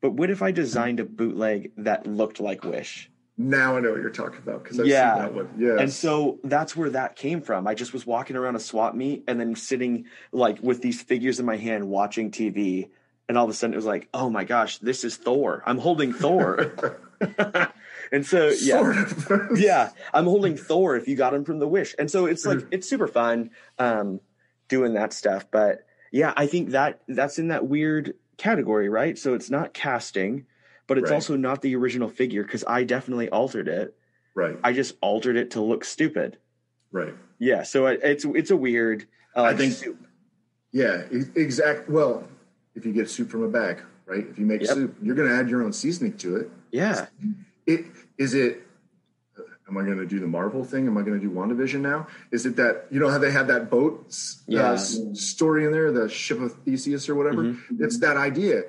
but what if I designed a bootleg that looked like Wish? Now I know what you're talking about because I've Yeah. seen that one. Yeah. And so that's where that came from. I just was walking around a swap meet and then sitting like with these figures in my hand watching TV. And all of a sudden it was like, oh my gosh, this is Thor. I'm holding Thor. and so, yeah. Sort of. yeah, I'm holding Thor if you got him from the Wish. And so it's like it's super fun um doing that stuff, but yeah, I think that that's in that weird category, right? So it's not casting, but it's Right. also not the original figure cuz I definitely altered it. Right. I just altered it to look stupid. Right. Yeah, so it, it's it's a weird uh, I think- soup. Yeah. Exact. Well, if you get soup from a bag, right? If you make Yep. soup, you're going to add your own seasoning to it. Yeah. It is it. uh, Am I going to do the Marvel thing? Am I going to do WandaVision now? Is it that you know how they had that boat Yeah. uh, s- story in there, the ship of Theseus or whatever? Mm-hmm. It's that idea.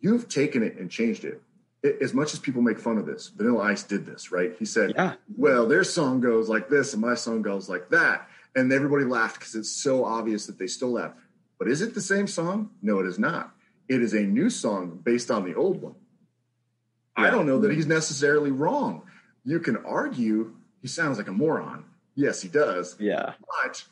You've taken it and changed it. I- As much as people make fun of this, Vanilla Ice did this, right? He said, Yeah. "Well, their song goes like this, and my song goes like that," and everybody laughed because it's so obvious that they stole that. But is it the same song? No, it is not. It is a new song based on the old one. I don't know that hmm. he's necessarily wrong. You can argue he sounds like a moron. Yes, he does. Yeah. But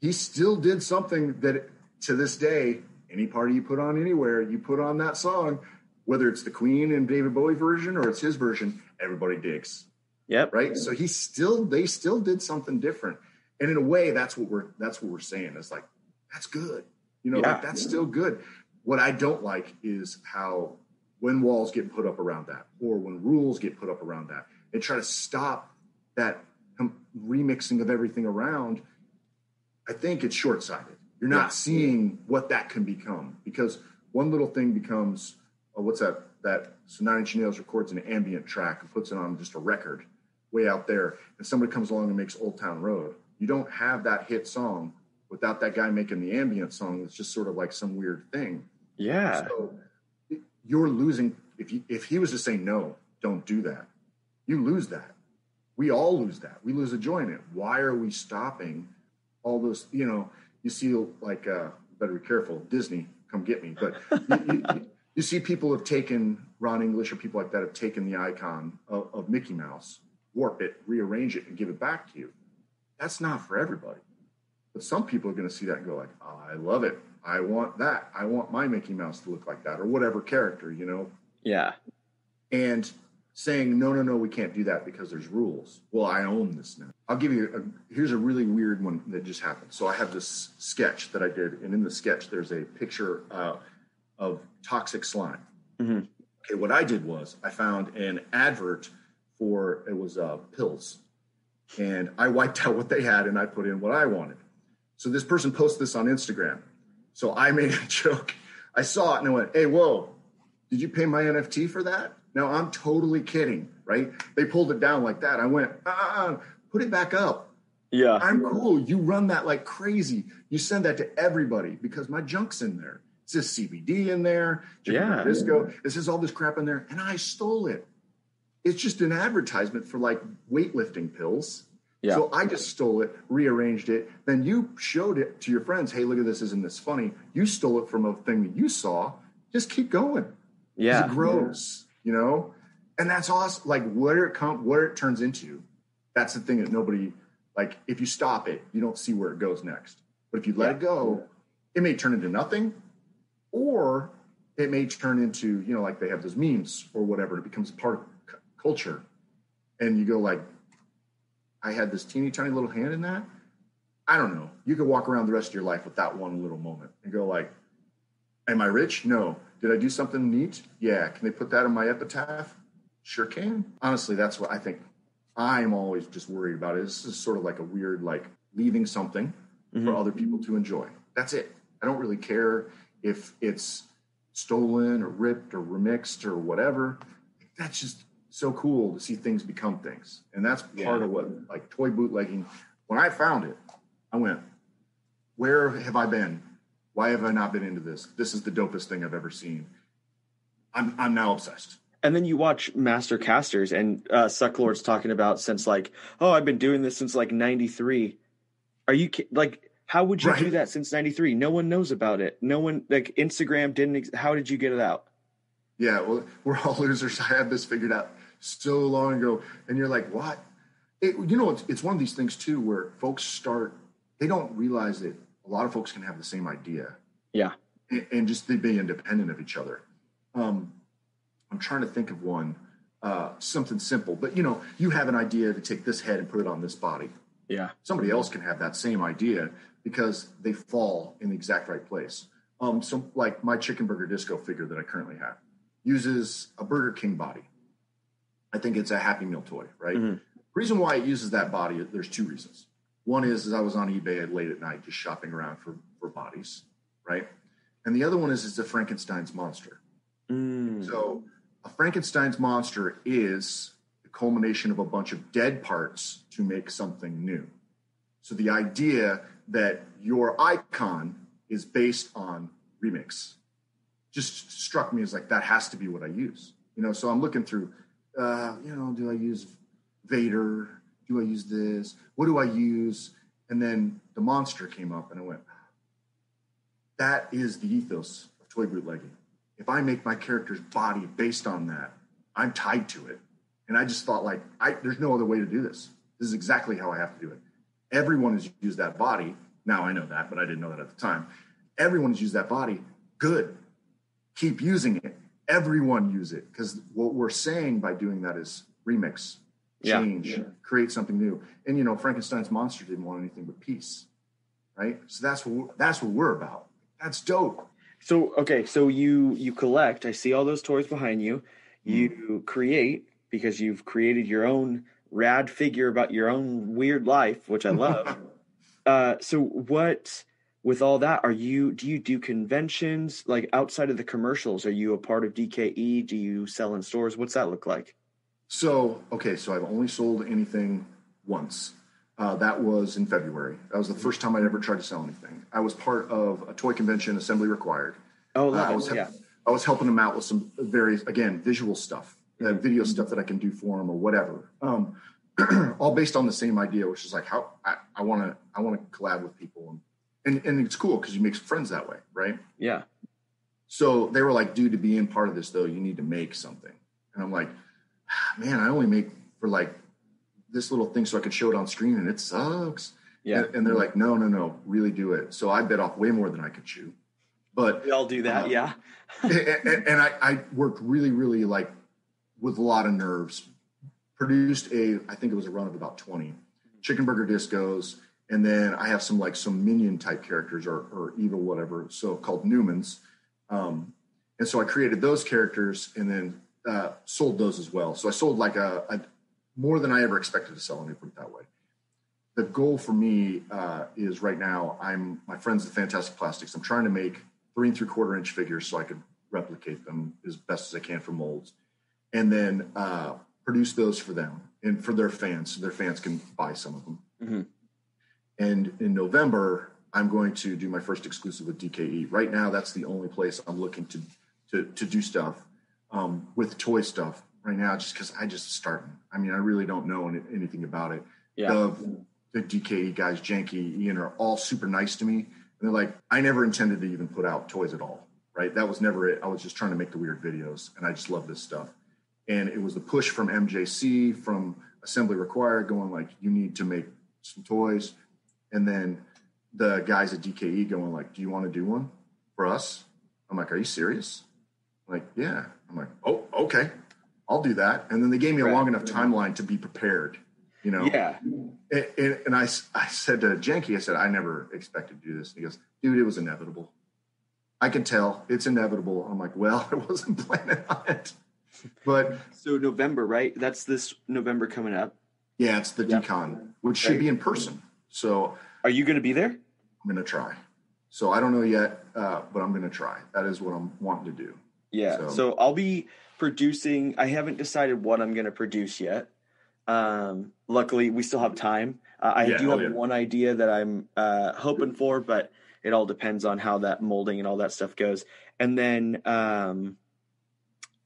he still did something that to this day, any party you put on anywhere, you put on that song, whether it's the Queen and David Bowie version or it's his version, everybody digs. Yep. Right. So he still they still did something different. And in a way, that's what we're that's what we're saying. It's like, that's good. You know, Yeah. like that's still good. What I don't like is how when walls get put up around that, or when rules get put up around that, and try to stop that remixing of everything around. I think it's short sighted. You're not Yeah. seeing what that can become because one little thing becomes uh, what's that? That so Nine Inch Nails records an ambient track and puts it on just a record way out there, and somebody comes along and makes Old Town Road. You don't have that hit song without that guy making the ambient song. It's just sort of like some weird thing. Yeah. So you're losing if you, if he was to say no, don't do that. You lose that. We all lose that. We lose the joy in it. Why are we stopping all those? You know, you see like uh, better be careful. Disney, come get me. But you, you, you see people have taken Ron English or people like that have taken the icon of, of Mickey Mouse, warp it, rearrange it, and give it back to you. That's not for everybody. But some people are going to see that and go like, oh, I love it. I want that. I want my Mickey Mouse to look like that, or whatever character, you know. Yeah. And saying no, no, no, we can't do that because there's rules. Well, I own this now. I'll give you a, here's a really weird one that just happened. So I have this sketch that I did, and in the sketch there's a picture uh, of toxic slime. Mm-hmm. Okay, what I did was I found an advert for it was uh, pills, and I wiped out what they had and I put in what I wanted. So this person posted this on Instagram. So I made a joke. I saw it and I went, "Hey, whoa! Did you pay my NFT for that?" Now I'm totally kidding, right? They pulled it down like that. I went, ah, put it back up. Yeah. I'm cool. You run that like crazy. You send that to everybody because my junk's in there. It's this CBD in there, yeah. disco. It says all this crap in there, and I stole it. It's just an advertisement for like weightlifting pills. Yeah. So I just stole it, rearranged it. Then you showed it to your friends. Hey, look at this. Isn't this funny? You stole it from a thing that you saw. Just keep going. Yeah. It grows you know and that's awesome like where it comes, where it turns into that's the thing that nobody like if you stop it you don't see where it goes next but if you let yeah. it go it may turn into nothing or it may turn into you know like they have those memes or whatever it becomes a part of c- culture and you go like i had this teeny tiny little hand in that i don't know you could walk around the rest of your life with that one little moment and go like am i rich no did I do something neat? Yeah. Can they put that on my epitaph? Sure can. Honestly, that's what I think I'm always just worried about. Is this is sort of like a weird, like leaving something mm-hmm. for other people to enjoy. That's it. I don't really care if it's stolen or ripped or remixed or whatever. That's just so cool to see things become things. And that's part yeah. of what like toy bootlegging. When I found it, I went, where have I been why have I not been into this? This is the dopest thing I've ever seen. I'm I'm now obsessed. And then you watch Master Casters and uh, Sucklord's talking about since like, oh, I've been doing this since like '93. Are you like? How would you right. do that since '93? No one knows about it. No one like Instagram didn't. Ex- how did you get it out? Yeah, well, we're all losers. I have this figured out so long ago, and you're like, what? It, you know, it's, it's one of these things too where folks start. They don't realize that a lot of folks can have the same idea. Yeah. And, and just they be independent of each other. Um, I'm trying to think of one, uh, something simple, but you know, you have an idea to take this head and put it on this body. Yeah. Somebody else can have that same idea because they fall in the exact right place. Um, so like my chicken burger disco figure that I currently have uses a Burger King body. I think it's a Happy Meal toy, right? Mm-hmm. Reason why it uses that body, there's two reasons. One is, is I was on eBay late at night just shopping around for, for bodies, right? And the other one is it's a Frankenstein's monster. Mm. So a Frankenstein's monster is the culmination of a bunch of dead parts to make something new. So the idea that your icon is based on remix just struck me as like that has to be what I use. You know, so I'm looking through uh, you know, do I use Vader? do I use this? What do I use? And then the monster came up and I went, that is the ethos of toy bootlegging. If I make my character's body based on that, I'm tied to it. And I just thought like, I, there's no other way to do this. This is exactly how I have to do it. Everyone has used that body. Now I know that, but I didn't know that at the time. Everyone has used that body. Good. Keep using it. Everyone use it. Because what we're saying by doing that is remix, change, yeah. create something new. And you know, Frankenstein's monster didn't want anything but peace, right? So that's what that's what we're about. That's dope. So okay, so you you collect. I see all those toys behind you. You mm. create because you've created your own rad figure about your own weird life, which I love. uh, so what? With all that, are you do you do conventions like outside of the commercials? Are you a part of DKE? Do you sell in stores? What's that look like? So, okay, so I've only sold anything once. Uh, that was in February. That was the first time I'd ever tried to sell anything. I was part of a toy convention, Assembly Required. Oh, uh, I was yeah. I was helping them out with some various again visual stuff, uh, video mm-hmm. stuff that I can do for them or whatever. Um, all based on the same idea, which is like how I want to I want to collab with people and and, and it's cool because you make friends that way, right? Yeah. So they were like, dude, to be in part of this though, you need to make something. And I'm like, ah, man, I only make for like this little thing so I could show it on screen and it sucks. Yeah. And, and they're like, no, no, no, really do it. So I bit off way more than I could chew. But We all do that. Uh, yeah. and, and- and I, I worked really, really like with a lot of nerves. Produced a, I think it was a run of about 20 chicken burger discos. And then I have some like some minion type characters or, or evil, whatever. So called Newmans. Um, and so I created those characters and then uh, sold those as well. So I sold like a, a more than I ever expected to sell. Let me put it that way. The goal for me uh, is right now. I'm my friends at Fantastic Plastics. I'm trying to make three and three quarter inch figures so I can replicate them as best as I can for molds, and then uh, produce those for them and for their fans, so their fans can buy some of them. Mhm. And in November, I'm going to do my first exclusive with DKE. Right now, that's the only place I'm looking to to to do stuff um, with toy stuff right now, just because I just starting. I mean, I really don't know any, anything about it. Yeah. The, the DKE guys, Janky, Ian, are all super nice to me. And they're like, I never intended to even put out toys at all, right? That was never it. I was just trying to make the weird videos, and I just love this stuff. And it was the push from MJC, from Assembly Required, going like, you need to make some toys. And then the guys at DKE going like, do you want to do one for us? I'm like, are you serious? I'm like, yeah. I'm like, oh, okay, I'll do that. And then they gave me a long enough timeline to be prepared, you know? Yeah. And, and, and I, I said to Janky, I said, I never expected to do this. And he goes, dude, it was inevitable. I can tell it's inevitable. I'm like, well, I wasn't planning on it. But So November, right? That's this November coming up. yeah, it's the Yep. DKE Con, which should be in person. So Are you going to be there? I'm going to try. So I don't know yet, uh, but I'm going to try. That is what I'm wanting to do. Yeah. So, So- I'll be producing. I haven't decided what I'm going to produce yet. Um, luckily, we still have time. Uh, I Yeah, do oh, have yeah. one idea that I'm uh, hoping for, but it all depends on how that molding and all that stuff goes. And then um,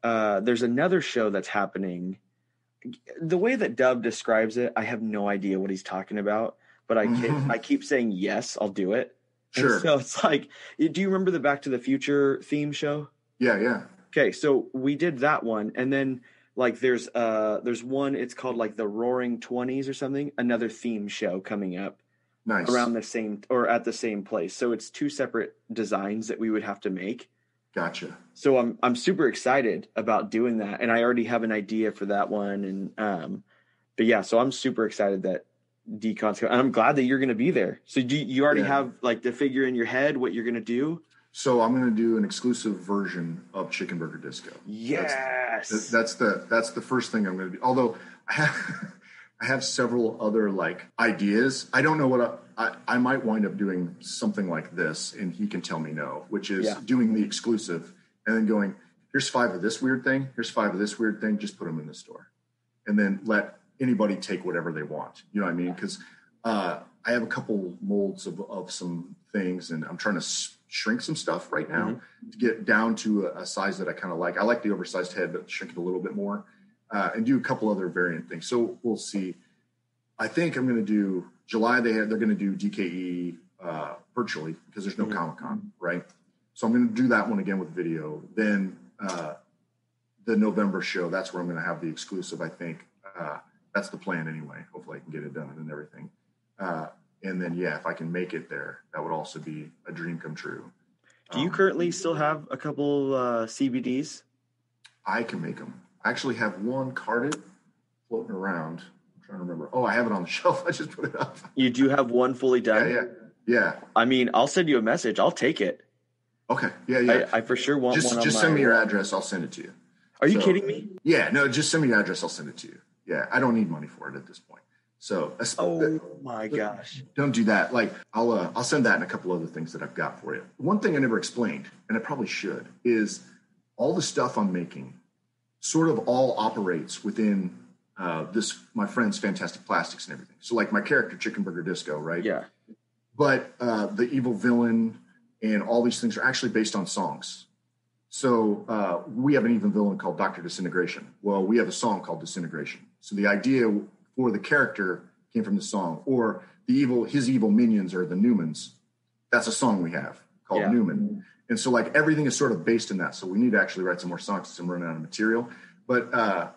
uh, there's another show that's happening. The way that Dov describes it, I have no idea what he's talking about, but I keep, I keep saying yes, I'll do it. And Sure. so it's like, do you remember the Back to the Future theme show? Yeah, yeah. Okay, so we did that one, and then like there's uh there's one. It's called like the Roaring Twenties or something. Another theme show coming up Nice. around the same or at the same place. So it's two separate designs that we would have to make. Gotcha. So I'm I'm super excited about doing that, and I already have an idea for that one. And um, but yeah, so I'm super excited that DKE Con's coming. And I'm glad that you're going to be there. So do you, you already Yeah. have like the figure in your head what you're going to do? So I'm going to do an exclusive version of Chicken Burger Disco. Yes. Th- That's the that's the first thing I'm going to do. Although I have I have several other like ideas. I don't know what I, I I might wind up doing something like this, and he can tell me no, which is Yeah. doing the exclusive and then going here's five of this weird thing, here's five of this weird thing, just put them in the store, and then let anybody take whatever they want. You know what I mean? Because uh, I have a couple molds of, of some things, and I'm trying to s- shrink some stuff right now to get down to a, a size that I kind of like. I like the oversized head, but shrink it a little bit more, uh, and do a couple other variant things. So we'll see. I think I'm going to do July. They have, they're going to do DKE uh, virtually because there's no Mhm. Comic Con, right? So I'm going to do that one again with video. Then uh, the November show. That's where I'm going to have the exclusive. I think uh, that's the plan anyway. Hopefully, I can get it done and everything. Uh, and then yeah, if I can make it there, that would also be a dream come true. Do you Um, currently still have a couple uh, CBDs? I can make them. I actually have one carded floating around. I'm trying to remember. Oh, I have it on the shelf. I just put it up. You do have one fully Yeah, done. yeah, yeah. I mean, I'll send you a message. I'll take it. Okay, yeah, yeah. I, I for sure want just one. just send my- me your address. I'll send it to you. Are you so- kidding me? Yeah, no, just send me your address. I'll send it to you. Yeah, I don't need money for it at this point. So Oh my gosh! don't do that. Like I'll uh, I'll send that and a couple other things that I've got for you. One thing I never explained, and I probably should, is all the stuff I'm making sort of all operates within uh, this my friend's fantastic plastics and everything. So like my character Chicken Burger Disco, right? Yeah. But uh, the evil villain and all these things are actually based on songs. So uh, we have an evil villain called Doctor Disintegration. Well, we have a song called Disintegration. So the idea for the character came from the song, or the evil his evil minions are the Newmans. That's a song we have called Yeah. Newman. And so like everything is sort of based in that. So we need to actually write some more songs since I'm running out of material. But uh,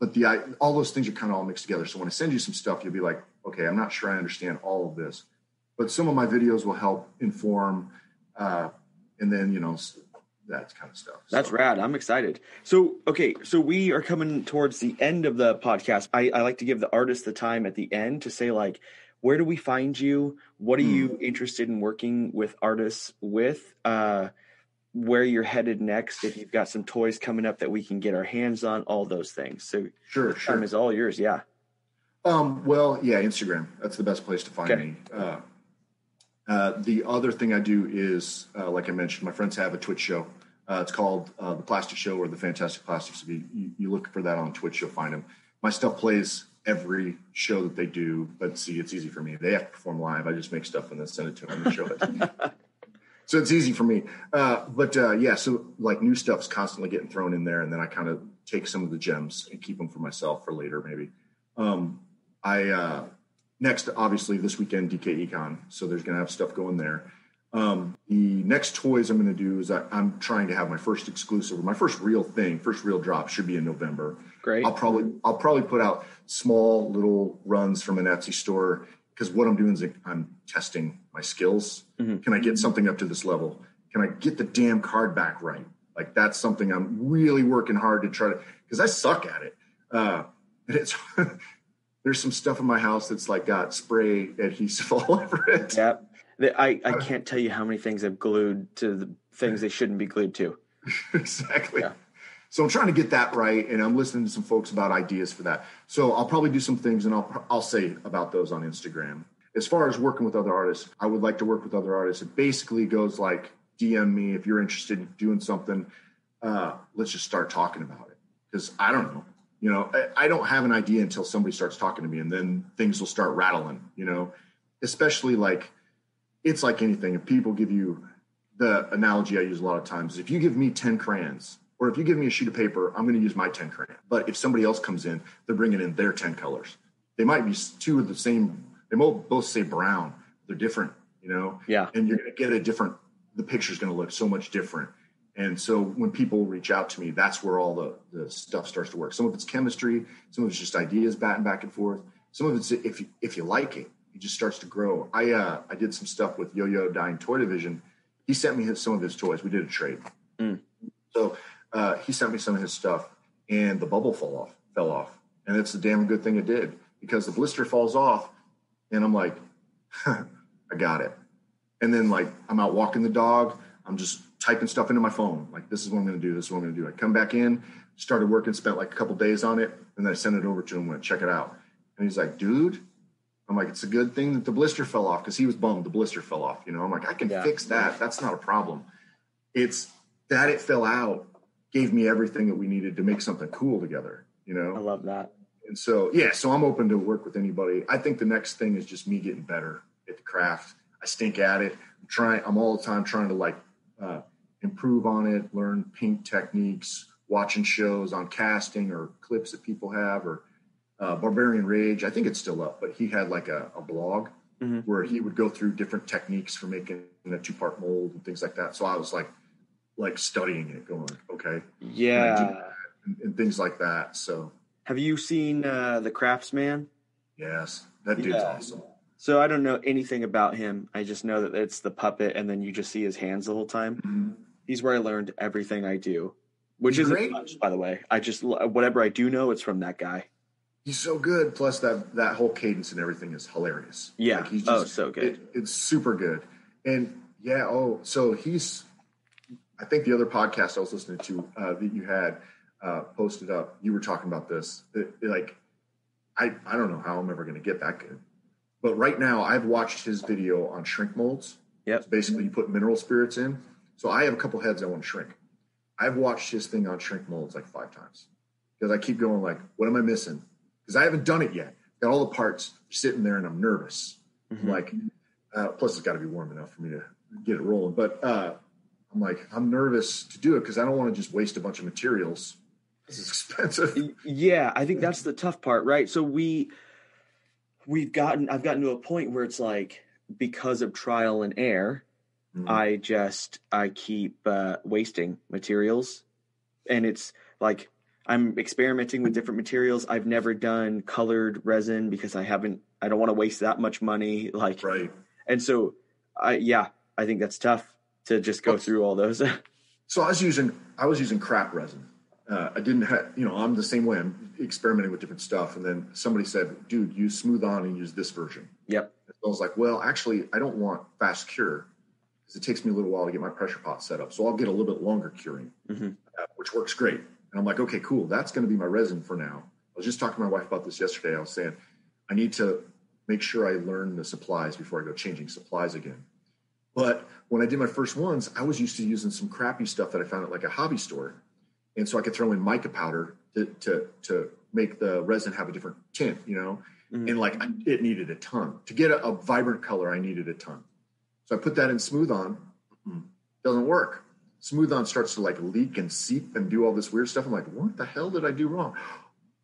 but the I, all those things are kind of all mixed together. So when I send you some stuff, you'll be like, okay, I'm not sure I understand all of this, but some of my videos will help inform, uh, and then you know that kind of stuff. That's so. rad. I'm excited. So okay, so we are coming towards the end of the podcast. I, I like to give the artist the time at the end to say like, where do we find you? What are mm. you interested in working with artists with? Uh, where you're headed next if you've got some toys coming up that we can get our hands on all those things so sure sure time is all yours yeah um well yeah instagram that's the best place to find okay. me uh, uh, the other thing i do is uh, like i mentioned my friends have a twitch show uh, it's called uh, the plastic show or the fantastic plastics if you, you, you look for that on twitch you'll find them my stuff plays every show that they do but see it's easy for me they have to perform live i just make stuff and then send it to them and show it so it's easy for me. Uh, but uh, yeah, so like new stuff's constantly getting thrown in there, and then I kind of take some of the gems and keep them for myself for later, maybe. Um, I uh, next, obviously, this weekend DKE Con, so there's going to have stuff going there. Um, the next toys I'm going to do is I, am trying to have my first exclusive, my first real thing, first real drop should be in November. Great. I'll probably I'll probably put out small little runs from an Etsy store because what I'm doing is I'm testing my skills. Mm-hmm. Can I get something up to this level? Can I get the damn card back right? Like that's something I'm really working hard to try to because I suck at it. Uh, and it's there's some stuff in my house that's like got spray adhesive all over it. Yep. I, I can't tell you how many things I've glued to the things they shouldn't be glued to. exactly. Yeah. So I'm trying to get that right, and I'm listening to some folks about ideas for that. So I'll probably do some things, and I'll I'll say about those on Instagram. As far as working with other artists, I would like to work with other artists. It basically goes like DM me if you're interested in doing something. Uh, let's just start talking about it because I don't know. You know, I, I don't have an idea until somebody starts talking to me, and then things will start rattling. You know, especially like it's like anything. If people give you the analogy I use a lot of times, if you give me ten crayons or if you give me a sheet of paper, I'm going to use my 10 crayon. But if somebody else comes in, they're bringing in their 10 colors. They might be two of the same, they both say brown. They're different, you know? Yeah. And you're going to get a different, the picture's going to look so much different. And so when people reach out to me, that's where all the, the stuff starts to work. Some of it's chemistry, some of it's just ideas batting back and forth. Some of it's if you, if you like it, it just starts to grow. I uh, I did some stuff with Yo Yo Dying Toy Division. He sent me his, some of his toys. We did a trade. Mm. So uh, he sent me some of his stuff, and the bubble fell off. Fell off, and it's a damn good thing it did because the blister falls off, and I'm like, I got it. And then like I'm out walking the dog, I'm just typing stuff into my phone. Like this is what I'm going to do. This is what I'm going to do. I come back in, started working, spent like a couple days on it, and then I sent it over to him. Went check it out, and he's like, dude. I'm like, it's a good thing that the blister fell off because he was bummed the blister fell off. You know, I'm like, I can yeah. fix that. That's not a problem. It's that it fell out gave me everything that we needed to make something cool together. You know, I love that. And so, yeah, so I'm open to work with anybody. I think the next thing is just me getting better at the craft. I stink at it. I'm trying. I'm all the time trying to like uh, improve on it, learn paint techniques, watching shows on casting or clips that people have, or uh, Barbarian Rage. I think it's still up, but he had like a, a blog mm-hmm. where he would go through different techniques for making a two part mold and things like that. So I was like, like studying it, going, okay, yeah, and, and, things like that. So, have you seen uh, the Crafsman? Yes, that dude's yeah. awesome. So I don't know anything about him. I just know that it's the puppet, and then you just see his hands the whole time. Mm-hmm. He's where I learned everything I do, which is much, by the way. I just whatever I do know, it's from that guy. He's so good. Plus that that whole cadence and everything is hilarious. Yeah. Like he's oh, just, oh, so good. It, it's super good. And yeah. Oh, so he's I think the other podcast I was listening to uh, that you had uh, posted up, you were talking about this. It, it, like, I I don't know how I'm ever going to get that good, but right now I've watched his video on shrink molds. Yeah, so basically you put mineral spirits in. So I have a couple heads I want to shrink. I've watched his thing on shrink molds like five times because I keep going like, what am I missing? Because I haven't done it yet. Got all the parts sitting there and I'm nervous. Mm-hmm. Like, uh, plus it's got to be warm enough for me to get it rolling. But uh, I'm like, I'm nervous to do it because I don't want to just waste a bunch of materials. This is expensive. Yeah, I think that's the tough part, right? So we we've gotten I've gotten to a point where it's like because of trial and error, Mhm. I just I keep uh, wasting materials, and it's like I'm experimenting with different materials. I've never done colored resin because I haven't. I don't want to waste that much money. Like, right. and so I yeah, I think that's tough to just go through all those. So I was using I was using crap resin. Uh, I didn't have you know I'm the same way. I'm experimenting with different stuff, and then somebody said, "Dude, use Smooth On and use this version." yep. So I was like, "Well, actually, I don't want fast cure because it takes me a little while to get my pressure pot set up. So I'll get a little bit longer curing, Mhm. uh, which works great." And I'm like, "Okay, cool. That's going to be my resin for now." I was just talking to my wife about this yesterday. I was saying, I need to make sure I learn the supplies before I go changing supplies again. But when I did my first ones, I was used to using some crappy stuff that I found at like a hobby store. And so I could throw in mica powder to, to, to make the resin have a different tint, you know? Mhm. And like I- it needed a ton. To get a, a vibrant color, I needed a ton. So I put that in Smooth On. Doesn't work. Smooth On starts to like leak and seep and do all this weird stuff. I'm like, what the hell did I do wrong?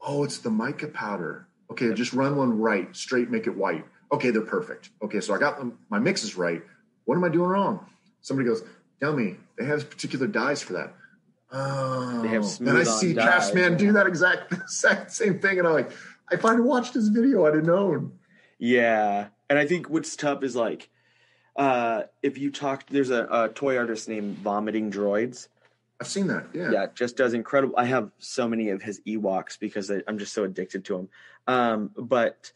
Oh, it's the mica powder. Okay, just run one right, straight, make it white. Okay, they're perfect. Okay, so I got them, my mix is right. What am I doing wrong? Somebody goes, tell me, they have particular dyes for that. Oh, They have then I see. Crafsman do that exact, exact same thing, and I'm like, I finally watched this video I didn't know. Yeah, and I think what's tough is like, uh, if you talk, there's a, a toy artist named Vomiting Droids. I've seen that. Yeah. Yeah, just does incredible. I have so many of his Ewoks because I, I'm just so addicted to him. Um, but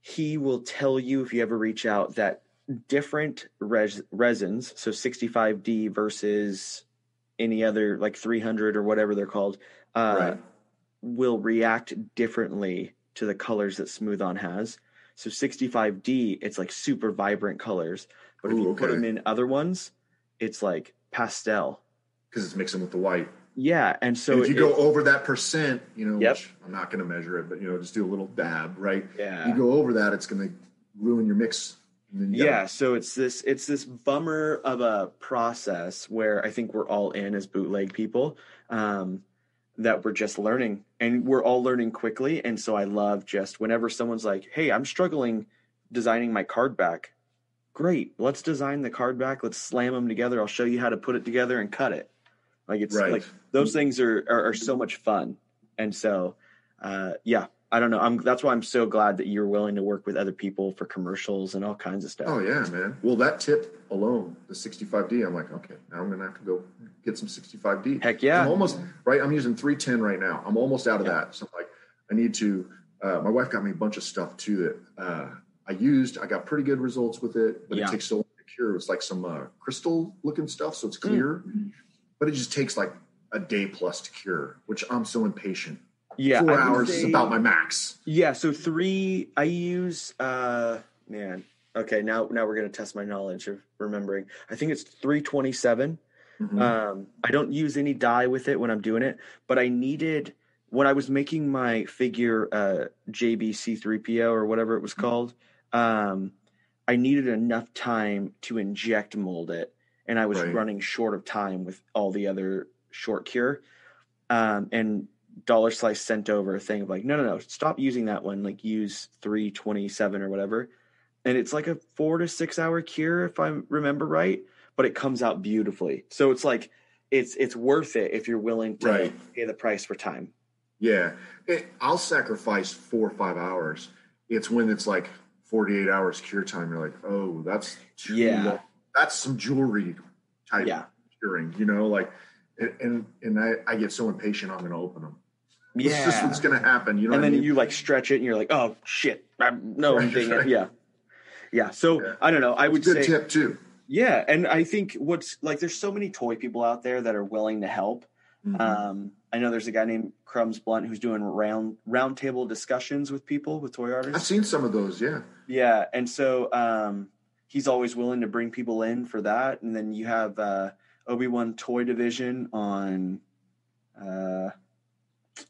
he will tell you if you ever reach out that different res- resins, so 65D versus any other like 300 or whatever they're called, uh, Right. will react differently to the colors that Smooth On has. So 65D, it's like super vibrant colors, but if Ooh, you put them in other ones, it's like pastel. Because it's mixing with the white. Yeah, and so and if you it- go over that percent, you know, Yep. which I'm not going to measure it, but you know, just do a little dab, right? yeah, You go over that, it's going to ruin your mix. You yeah. So it's this it's this bummer of a process where I think we're all in as bootleg people um, that we're just learning, and we're all learning quickly. And so I love just whenever someone's like, "Hey, I'm struggling designing my card back." Great, let's design the card back. Let's slam them together. I'll show you how to put it together and cut it. Like it's Right. like those things are, are are so much fun, and so uh, yeah, I don't know. I'm that's why I'm so glad that you're willing to work with other people for commercials and all kinds of stuff. Oh yeah, man. Well, that tip alone, the 65D, I'm like, okay, now I'm going to have to go get some 65D. Heck yeah. I'm almost right. I'm using 310 right now. I'm almost out of Yeah. that. So I'm like, I need to. Uh, my wife got me a bunch of stuff too that uh, I used. I got pretty good results with it, but Yeah. it takes so long to cure. It's like some uh, crystal looking stuff, so it's Hmm. clear, but it just takes like a day plus to cure, which I'm so impatient. Yeah, Four I hours is about my max. Yeah, so three. I use. uh Man, okay. Now, now we're gonna test my knowledge of remembering. I think it's three twenty seven. Mhm. Um, I don't use any dye with it when I'm doing it, but I needed when I was making my figure uh, JBC3PO or whatever it was called. Um, I needed enough time to inject mold it, and I was Right. running short of time with all the other short cure. Um, and Dollar Slice sent over a thing of like, no, no, no, stop using that one. Like use 327 or whatever. And it's like a four to six hour cure, if I remember right, but it comes out beautifully. So it's like, it's it's worth it if you're willing to Right. pay the price for time. Yeah, it, I'll sacrifice four or five hours. It's when it's like 48 hours cure time. You're like, oh, that's too Yeah. long. That's some jewelry type Yeah. curing, you know, like, and and, and I, I get so impatient. I'm going to open them. It's just Yeah. what's going to happen. You know, and what I then mean? you like stretch it and you're like, oh shit. I'm, no, Right, dang it. right. Yeah. Yeah. So Yeah. I don't know. I would It's a good say tip too. Yeah, and I think what's like there's so many toy people out there that are willing to help. Mhm. Um, I know there's a guy named Crumbs Blunt who's doing round roundtable discussions with people with toy artists. I've seen some of those. Yeah, Yeah, and so um, he's always willing to bring people in for that. And then you have uh, Obi Wan Toy Division on uh,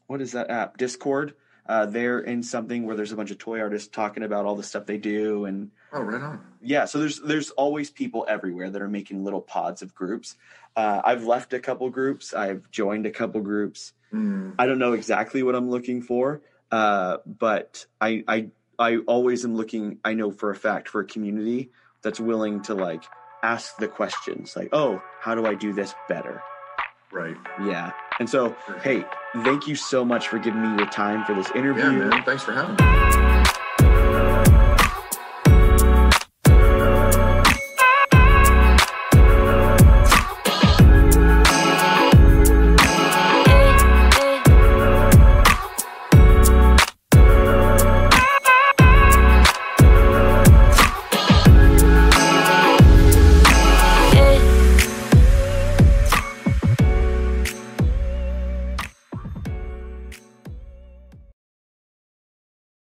what is that app? Discord. Uh, they're in something where there's a bunch of toy artists talking about all the stuff they do and oh, right on. yeah so there's there's always people everywhere that are making little pods of groups uh, i've left a couple groups i've joined a couple groups Mm, i don't know exactly what i'm looking for uh, but i i i always am looking i know for a fact for a community that's willing to like ask the questions like, oh, how do I do this better? Right. Yeah. And so, hey, thank you so much for giving me your time for this interview. Yeah, man. Thanks for having me.